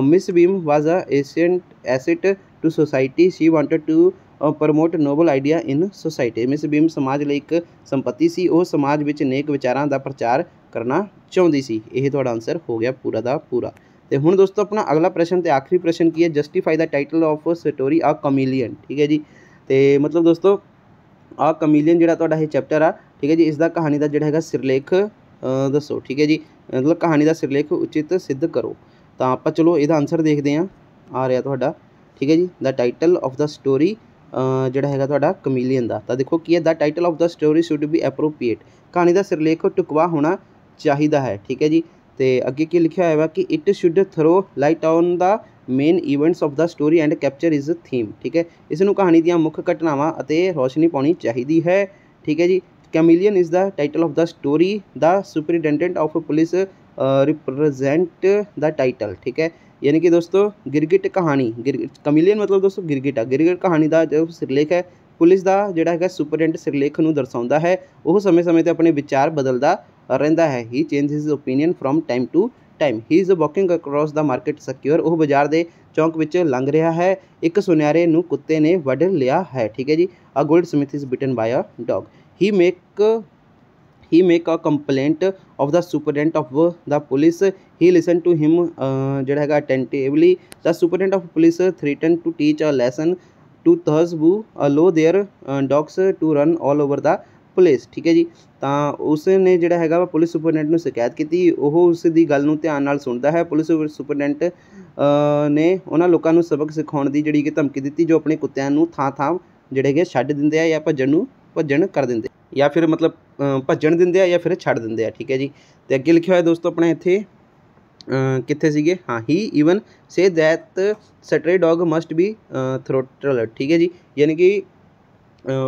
S1: Miss Beam was a ancient asset to society she wanted to promote noble idea in society Miss Beam ਸਮਾਜ ਲਈ ਇੱਕ ਸੰਪਤੀ ਸੀ ਉਹ ਸਮਾਜ ਵਿੱਚ ਨੇਕ ਵਿਚਾਰਾਂ ਦਾ ਪ੍ਰਚਾਰ ਕਰਨਾ ਚਾਹੁੰਦੀ ਸੀ। ਇਹ ਤੁਹਾਡਾ ਆਨਸਰ ਹੋ ਗਿਆ ਪੂਰਾ ਦਾ ਪੂਰਾ। ਤੇ ਹੁਣ ਦੋਸਤੋ ਆਪਣਾ ਅਗਲਾ ਪ੍ਰਸ਼ਨ ਤੇ ਆਖਰੀ ਪ੍ਰਸ਼ਨ ਕੀ ਹੈ? Justify the title of story a chameleon ਠੀਕ ਹੈ ਜੀ? ਤੇ ਮਤਲਬ ਦੋਸਤੋ ਆ ਕਮੀਲੀਅਨ ਜਿਹੜਾ ਤੁਹਾਡਾ ਇਹ ਚੈਪਟਰ ਆ, ਠੀਕ ਹੈ ਜੀ? ਇਸ ਦਾ ਕਹਾਣੀ ਦਾ ਜਿਹੜਾ ਹੈਗਾ ਸਿਰਲੇਖ ਦੱਸੋ। ਠੀਕ ਹੈ ਜੀ? ਮਤਲਬ ਕਹਾਣੀ ਦਾ ਸਿਰਲੇਖ ਉਚਿਤ ਸਿੱਧ ਕਰੋ। ਤਾਂ ਆਪਾਂ ਚਲੋ ਇਹਦਾ ਆਨਸਰ ਦੇਖਦੇ ਹਾਂ। ਆ ਰਿਹਾ ਤੁਹਾਡਾ। ਠੀਕ ਹੈ ਜੀ? The title of the story ਜਿਹੜਾ ਹੈਗਾ ਤੁਹਾਡਾ ਕਮੀਲੀਅਨ ਦਾ। ਤਾਂ ਦੇਖੋ ਕੀ ਹੈ? The title of the story should be appropriate ਕਹਾਣੀ ਦਾ ਸਿਰਲੇਖ ਟੁਕਵਾ ਹੋਣਾ ਚਾਹੀਦਾ ਹੈ ਠੀਕ ਹੈ ਜੀ ਤੇ ਅੱਗੇ ਕੀ ਲਿਖਿਆ ਹੋਇਆ ਵਾ ਕਿ it should throw light on the main events of the story and capture is theme ਠੀਕ ਹੈ ਇਸ ਨੂੰ ਕਹਾਣੀ ਦੀਆਂ ਮੁੱਖ ਘਟਨਾਵਾਂ ਅਤੇ ਰੋਸ਼ਨੀ ਪਾਉਣੀ ਚਾਹੀਦੀ ਹੈ ਠੀਕ ਹੈ ਜੀ chameleon is the title of the story the superintendent of police represent the title ਠੀਕ ਹੈ ਯਾਨੀ ਕਿ ਦੋਸਤੋ ਗਿਰਗਿਟ ਕਹਾਣੀ ਕਮਿਲੀਅਨ ਮਤਲਬ ਦੋਸਤੋ ਗਿਰਗਿਟ ਆ ਗਿਰਗਿਟ ਕਹਾਣੀ ਦਾ ਜੋ ਸਿਰਲੇਖ ਹੈ ਪੁਲਿਸ ਦਾ ਜਿਹੜਾ ਹੈਗਾ ਸੁਪਰਡੈਂਟ ਸਿਰਲੇਖ ਨੂੰ ਦਰਸਾਉਂਦਾ ਹੈ, ਉਹ ਸਮੇਂ-ਸਮੇਂ ਤੇ ਆਪਣੇ ਵਿਚਾਰ ਬਦਲਦਾ ਰਹਿੰਦਾ ਹੈ। He change his opinion from time to time he is walking across the market square ਉਹ ਬਾਜ਼ਾਰ ਦੇ ਚੌਂਕ ਵਿੱਚ ਲੰਘ ਰਿਹਾ ਹੈ। ਇੱਕ ਸੁਨਿਆਰੇ ਨੂੰ ਕੁੱਤੇ ਨੇ ਵੱਢ ਲਿਆ ਹੈ। ਠੀਕ ਹੈ ਜੀ। A goldsmith is bitten by a dog he make he make a complaint of the superintendent of the police he listen to him ਜਿਹੜਾ ਹੈਗਾ attentively the superintendent of police threatened to teach a lesson to those who allow their uh, dogs to run all over police ਠੀਕ ਹੈ ਜੀ? ਤਾਂ ਉਸ ਨੇ ਜਿਹੜਾ ਹੈਗਾ ਵਾ ਪੁਲਿਸ ਸੁਪਰਡੈਂਟ ਨੂੰ ਸ਼ਿਕਾਇਤ ਕੀਤੀ ਉਹ ਉਸ ਦੀ ਗੱਲ ਨੂੰ ਧਿਆਨ ਨਾਲ ਸੁਣਦਾ ਹੈ। ਪੁਲਿਸ ਸੁਪਰਡੈਂਟ ਨੇ ਉਹਨਾਂ ਲੋਕਾਂ ਨੂੰ ਸਬਕ ਸਿਖਾਉਣ ਦੀ ਜਿਹੜੀ ਕਿ ਧਮਕੀ ਦਿੱਤੀ ਜੋ ਆਪਣੇ ਕੁੱਤਿਆਂ ਨੂੰ ਥਾਂ ਥਾਂ ਜਿਹੜੇ ਕਿ ਛੱਡ ਦਿੰਦੇ ਆ ਜਾਂ ਭੱਜਣ ਨੂੰ ਭੱਜਣ ਕਰ ਦਿੰਦੇ ਜਾਂ ਫਿਰ ਮਤਲਬ ਭੱਜਣ ਦਿੰਦੇ ਆ ਜਾਂ ਫਿਰ ਛੱਡ ਦਿੰਦੇ ਆ ਠੀਕ ਹੈ ਜੀ? ਤੇ ਅੱਗੇ ਲਿਖਿਆ ਹੋਇਆ ਦੋਸਤੋ ਆਪਣੇ ਇੱਥੇ ਕਿੱਥੇ ਸੀਗੇ? ਹਾਂ he even say that stray dog must be throttle ਠੀਕ ਹੈ ਜੀ? ਯਾਨੀ ਕਿ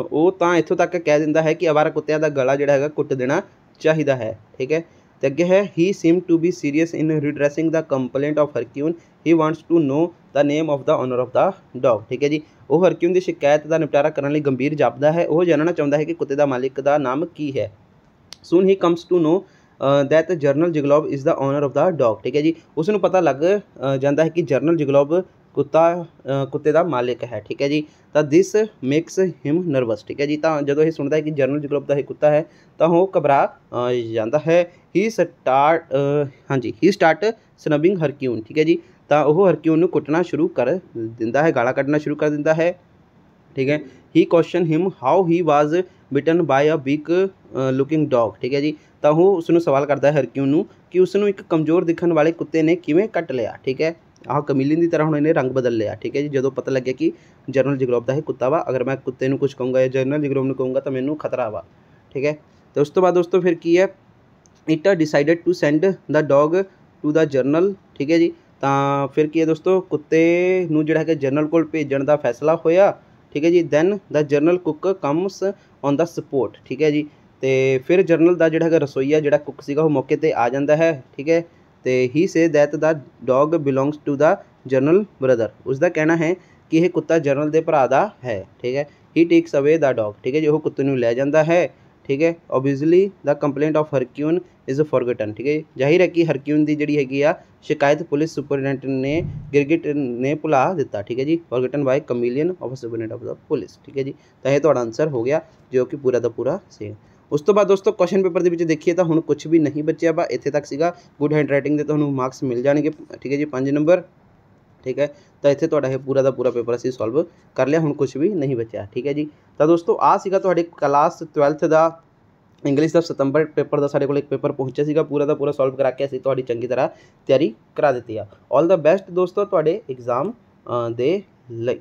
S1: ਉਹ ਤਾਂ ਇੱਥੋਂ ਤੱਕ ਕਹਿ ਦਿੰਦਾ ਹੈ ਕਿ ਅਵਾਰਾ ਕੁੱਤਿਆਂ ਦਾ ਗਲਾ ਜਿਹੜਾ ਹੈਗਾ ਕੁੱਟ ਦੇਣਾ ਚਾਹੀਦਾ ਹੈ, ਠੀਕ ਹੈ? ਤੇ ਅੱਗੇ ਹੈ he seem to be serious in redressing the complaint of Khryukin he wants to know the name of the owner of the dog ਠੀਕ ਹੈ ਜੀ? ਉਹ ਹਰਕਿਊਨ ਦੀ ਸ਼ਿਕਾਇਤ ਦਾ ਨਿਪਟਾਰਾ ਕਰਨ ਲਈ ਗੰਭੀਰ ਜਾਪਦਾ ਹੈ। ਉਹ ਜਾਣਨਾ ਚਾਹੁੰਦਾ ਹੈ ਕਿ ਕੁੱਤੇ ਦਾ ਮਾਲਿਕ ਦਾ ਨਾਮ ਕੀ ਹੈ। Soon he comes to know that general Zhigalov is the owner of the dog ਠੀਕ ਹੈ ਜੀ ਉਸ ਨੂੰ ਪਤਾ ਲੱਗ ਜਾਂਦਾ ਹੈ ਕਿ ਜਰਨਲ ਜਿਗਲੋਬ ਕੁੱਤਾ ਕੁੱਤੇ ਦਾ ਮਾਲਿਕ ਹੈ ਠੀਕ ਹੈ ਜੀ ਤਾਂ ਦਿਸ ਮੇਕਸ ਹਿਮ ਨਰਵਸ ਠੀਕ ਹੈ ਜੀ ਤਾਂ ਜਦੋਂ ਇਹ ਸੁਣਦਾ ਹੈ ਕਿ ਜਰਨਲ ਜਿਗਲੋਬ ਦਾ ਇਹ ਕੁੱਤਾ ਹੈ ਤਾਂ ਉਹ ਘਬਰਾ ਜਾਂਦਾ ਹੈ ਹੀ ਸਟਾਰਟ ਹਾਂਜੀ ਹੀ ਸਟਾਰਟ ਸਨਬਿੰਗ ਹਰਕਿਊਨ ਠੀਕ ਹੈ ਜੀ ਤਾਂ ਉਹ ਹਰਕਿਊਨ ਨੂੰ ਕੁੱਟਣਾ ਸ਼ੁਰੂ ਕਰ ਦਿੰਦਾ ਹੈ ਗਾਲਾਂ ਕੱਢਣਾ ਸ਼ੁਰੂ ਕਰ ਦਿੰਦਾ ਹੈ ਠੀਕ ਹੈ he question him how he was bitten by a big looking dog ਠੀਕ ਹੈ ਜੀ ਤਾਂ ਉਹ ਉਸ ਨੂੰ ਸਵਾਲ ਕਰਦਾ ਹੈ ਹਰਕਿਊਨ ਨੂੰ ਕਿ ਉਸ ਨੂੰ ਇੱਕ ਕਮਜ਼ੋਰ ਦਿਖਣ ਵਾਲੇ ਕੁੱਤੇ ਨੇ ਕਿਵੇਂ ਕੱਟ ਲਿਆ, ਠੀਕ ਹੈ? ਆਹ ਕਮੀਲੀਨ ਦੀ ਤਰ੍ਹਾਂ ਹੁਣ ਇਹਨੇ ਰੰਗ ਬਦਲ ਲਿਆ, ਠੀਕ ਹੈ ਜੀ? ਜਦੋਂ ਪਤਾ ਲੱਗਿਆ ਕਿ ਜਨਰਲ ਜਿਗਰੋਬ ਦਾ ਇਹ ਕੁੱਤਾ ਵਾ, ਅਗਰ ਮੈਂ ਕੁੱਤੇ ਨੂੰ ਕੁਝ ਕਹੂੰਗਾ ਜਾਂ ਜਨਰਲ ਜਿਗਰੋਬ ਨੂੰ ਕਹੂੰਗਾ ਤਾਂ ਮੈਨੂੰ ਖਤਰਾ ਵਾ, ਠੀਕ ਹੈ? ਤੇ ਉਸ ਤੋਂ ਬਾਅਦ ਦੋਸਤੋ ਫਿਰ ਕੀ ਹੈ? It decided to send the dog to the general, ਠੀਕ ਹੈ ਜੀ? ਤਾਂ ਫਿਰ ਕੀ ਹੈ ਦੋਸਤੋ? ਕੁੱਤੇ ਨੂੰ ਜਿਹੜਾ ਹੈ ਜਰਨਲ ਕੋਲ ਭੇਜਣ ਦਾ ਫੈਸਲਾ ਹੋਇਆ, ਠੀਕ ਹੈ ਜੀ? Then the general cook comes on the spot ਠੀਕ ਹੈ ਜੀ? ਤੇ ਫਿਰ ਜਰਨਲ ਦਾ ਜਿਹੜਾ ਹੈਗਾ ਰਸੋਈਆ, ਜਿਹੜਾ ਕੁੱਕ ਸੀਗਾ, ਉਹ ਮੌਕੇ ਤੇ ਆ ਜਾਂਦਾ ਹੈ, ਠੀਕ ਹੈ? ਤੇ he say that the dog belongs to the general brother ਉਸ ਦਾ ਕਹਿਣਾ ਹੈ ਕਿ ਇਹ ਕੁੱਤਾ ਜਰਨਲ ਦੇ ਭਰਾ ਦਾ ਹੈ, ਠੀਕ ਹੈ? ਹੀ ਟੇਕਸ ਅਵੇ ਦਾ ਡੌਗ ਠੀਕ ਹੈ? ਜੀ ਉਹ ਕੁੱਤੇ ਨੂੰ ਲੈ ਜਾਂਦਾ ਹੈ, ਠੀਕ ਹੈ? Obviously the complaint of Khryukin is forgotten ਠੀਕ ਹੈ? ਜ਼ਾਹਿਰ ਹੈ ਕਿ ਹਰਕਿਊਨ ਦੀ ਜਿਹੜੀ ਹੈਗੀ ਆ ਸ਼ਿਕਾਇਤ ਪੁਲਿਸ ਸੁਪਰਡੈਂਟ ਨੇ, ਗਿਰਗਿਟ ਨੇ ਭੁਲਾ ਦਿੱਤਾ, ਠੀਕ ਹੈ ਜੀ? Forgotten by chameleon of superintendent of the police ਠੀਕ ਹੈ ਜੀ? ਤਾਂ ਇਹ ਤੁਹਾਡਾ ਆਨਸਰ ਹੋ ਗਿਆ, ਜੋ ਕਿ ਪੂਰਾ ਦਾ ਪੂਰਾ ਸੇਮ ਉਸ ਤੋਂ ਬਾਅਦ ਦੋਸਤੋ ਕੁਐਸਚਨ ਪੇਪਰ ਦੇ ਵਿੱਚ ਦੇਖੀਏ ਤਾਂ ਹੁਣ ਕੁਝ ਵੀ ਨਹੀਂ ਬਚਿਆ ਬਾ ਇੱਥੇ ਤੱਕ ਸੀਗਾ ਗੁੱਡ ਹੈਂਡ ਰਾਈਟਿੰਗ ਦੇ ਤੁਹਾਨੂੰ ਮਾਰਕਸ ਮਿਲ ਜਾਣਗੇ ਠੀਕ ਹੈ ਜੀ 5 ਨੰਬਰ ਠੀਕ ਹੈ ਤਾਂ ਇੱਥੇ ਤੁਹਾਡਾ ਇਹ ਪੂਰਾ ਦਾ ਪੂਰਾ ਪੇਪਰ ਅਸੀਂ ਸੋਲਵ ਕਰ ਲਿਆ ਹੁਣ ਕੁਝ ਵੀ ਨਹੀਂ ਬਚਿਆ ਠੀਕ ਹੈ ਜੀ ਤਾਂ ਦੋਸਤੋ ਆ ਸੀਗਾ ਤੁਹਾਡੇ ਕਲਾਸ 12th ਦਾ ਇੰਗਲਿਸ਼ ਦਾ ਸਤੰਬਰ ਪੇਪਰ ਦਾ ਸਾਡੇ ਕੋਲ ਇੱਕ ਪੇਪਰ ਪਹੁੰਚਿਆ ਸੀਗਾ ਪੂਰਾ ਦਾ ਪੂਰਾ ਸੋਲਵ ਕਰਾ ਕੇ ਅਸੀਂ ਤੁਹਾਡੀ ਚੰਗੀ ਤਰ੍ਹਾਂ ਤਿਆਰੀ ਕਰਾ ਦਿੱਤੀ ਆ ਆਲ ਦਾ ਬੈਸਟ ਦੋਸਤੋ ਤੁਹਾਡੇ ਐਗਜ਼ਾਮ ਦੇ ਲਈ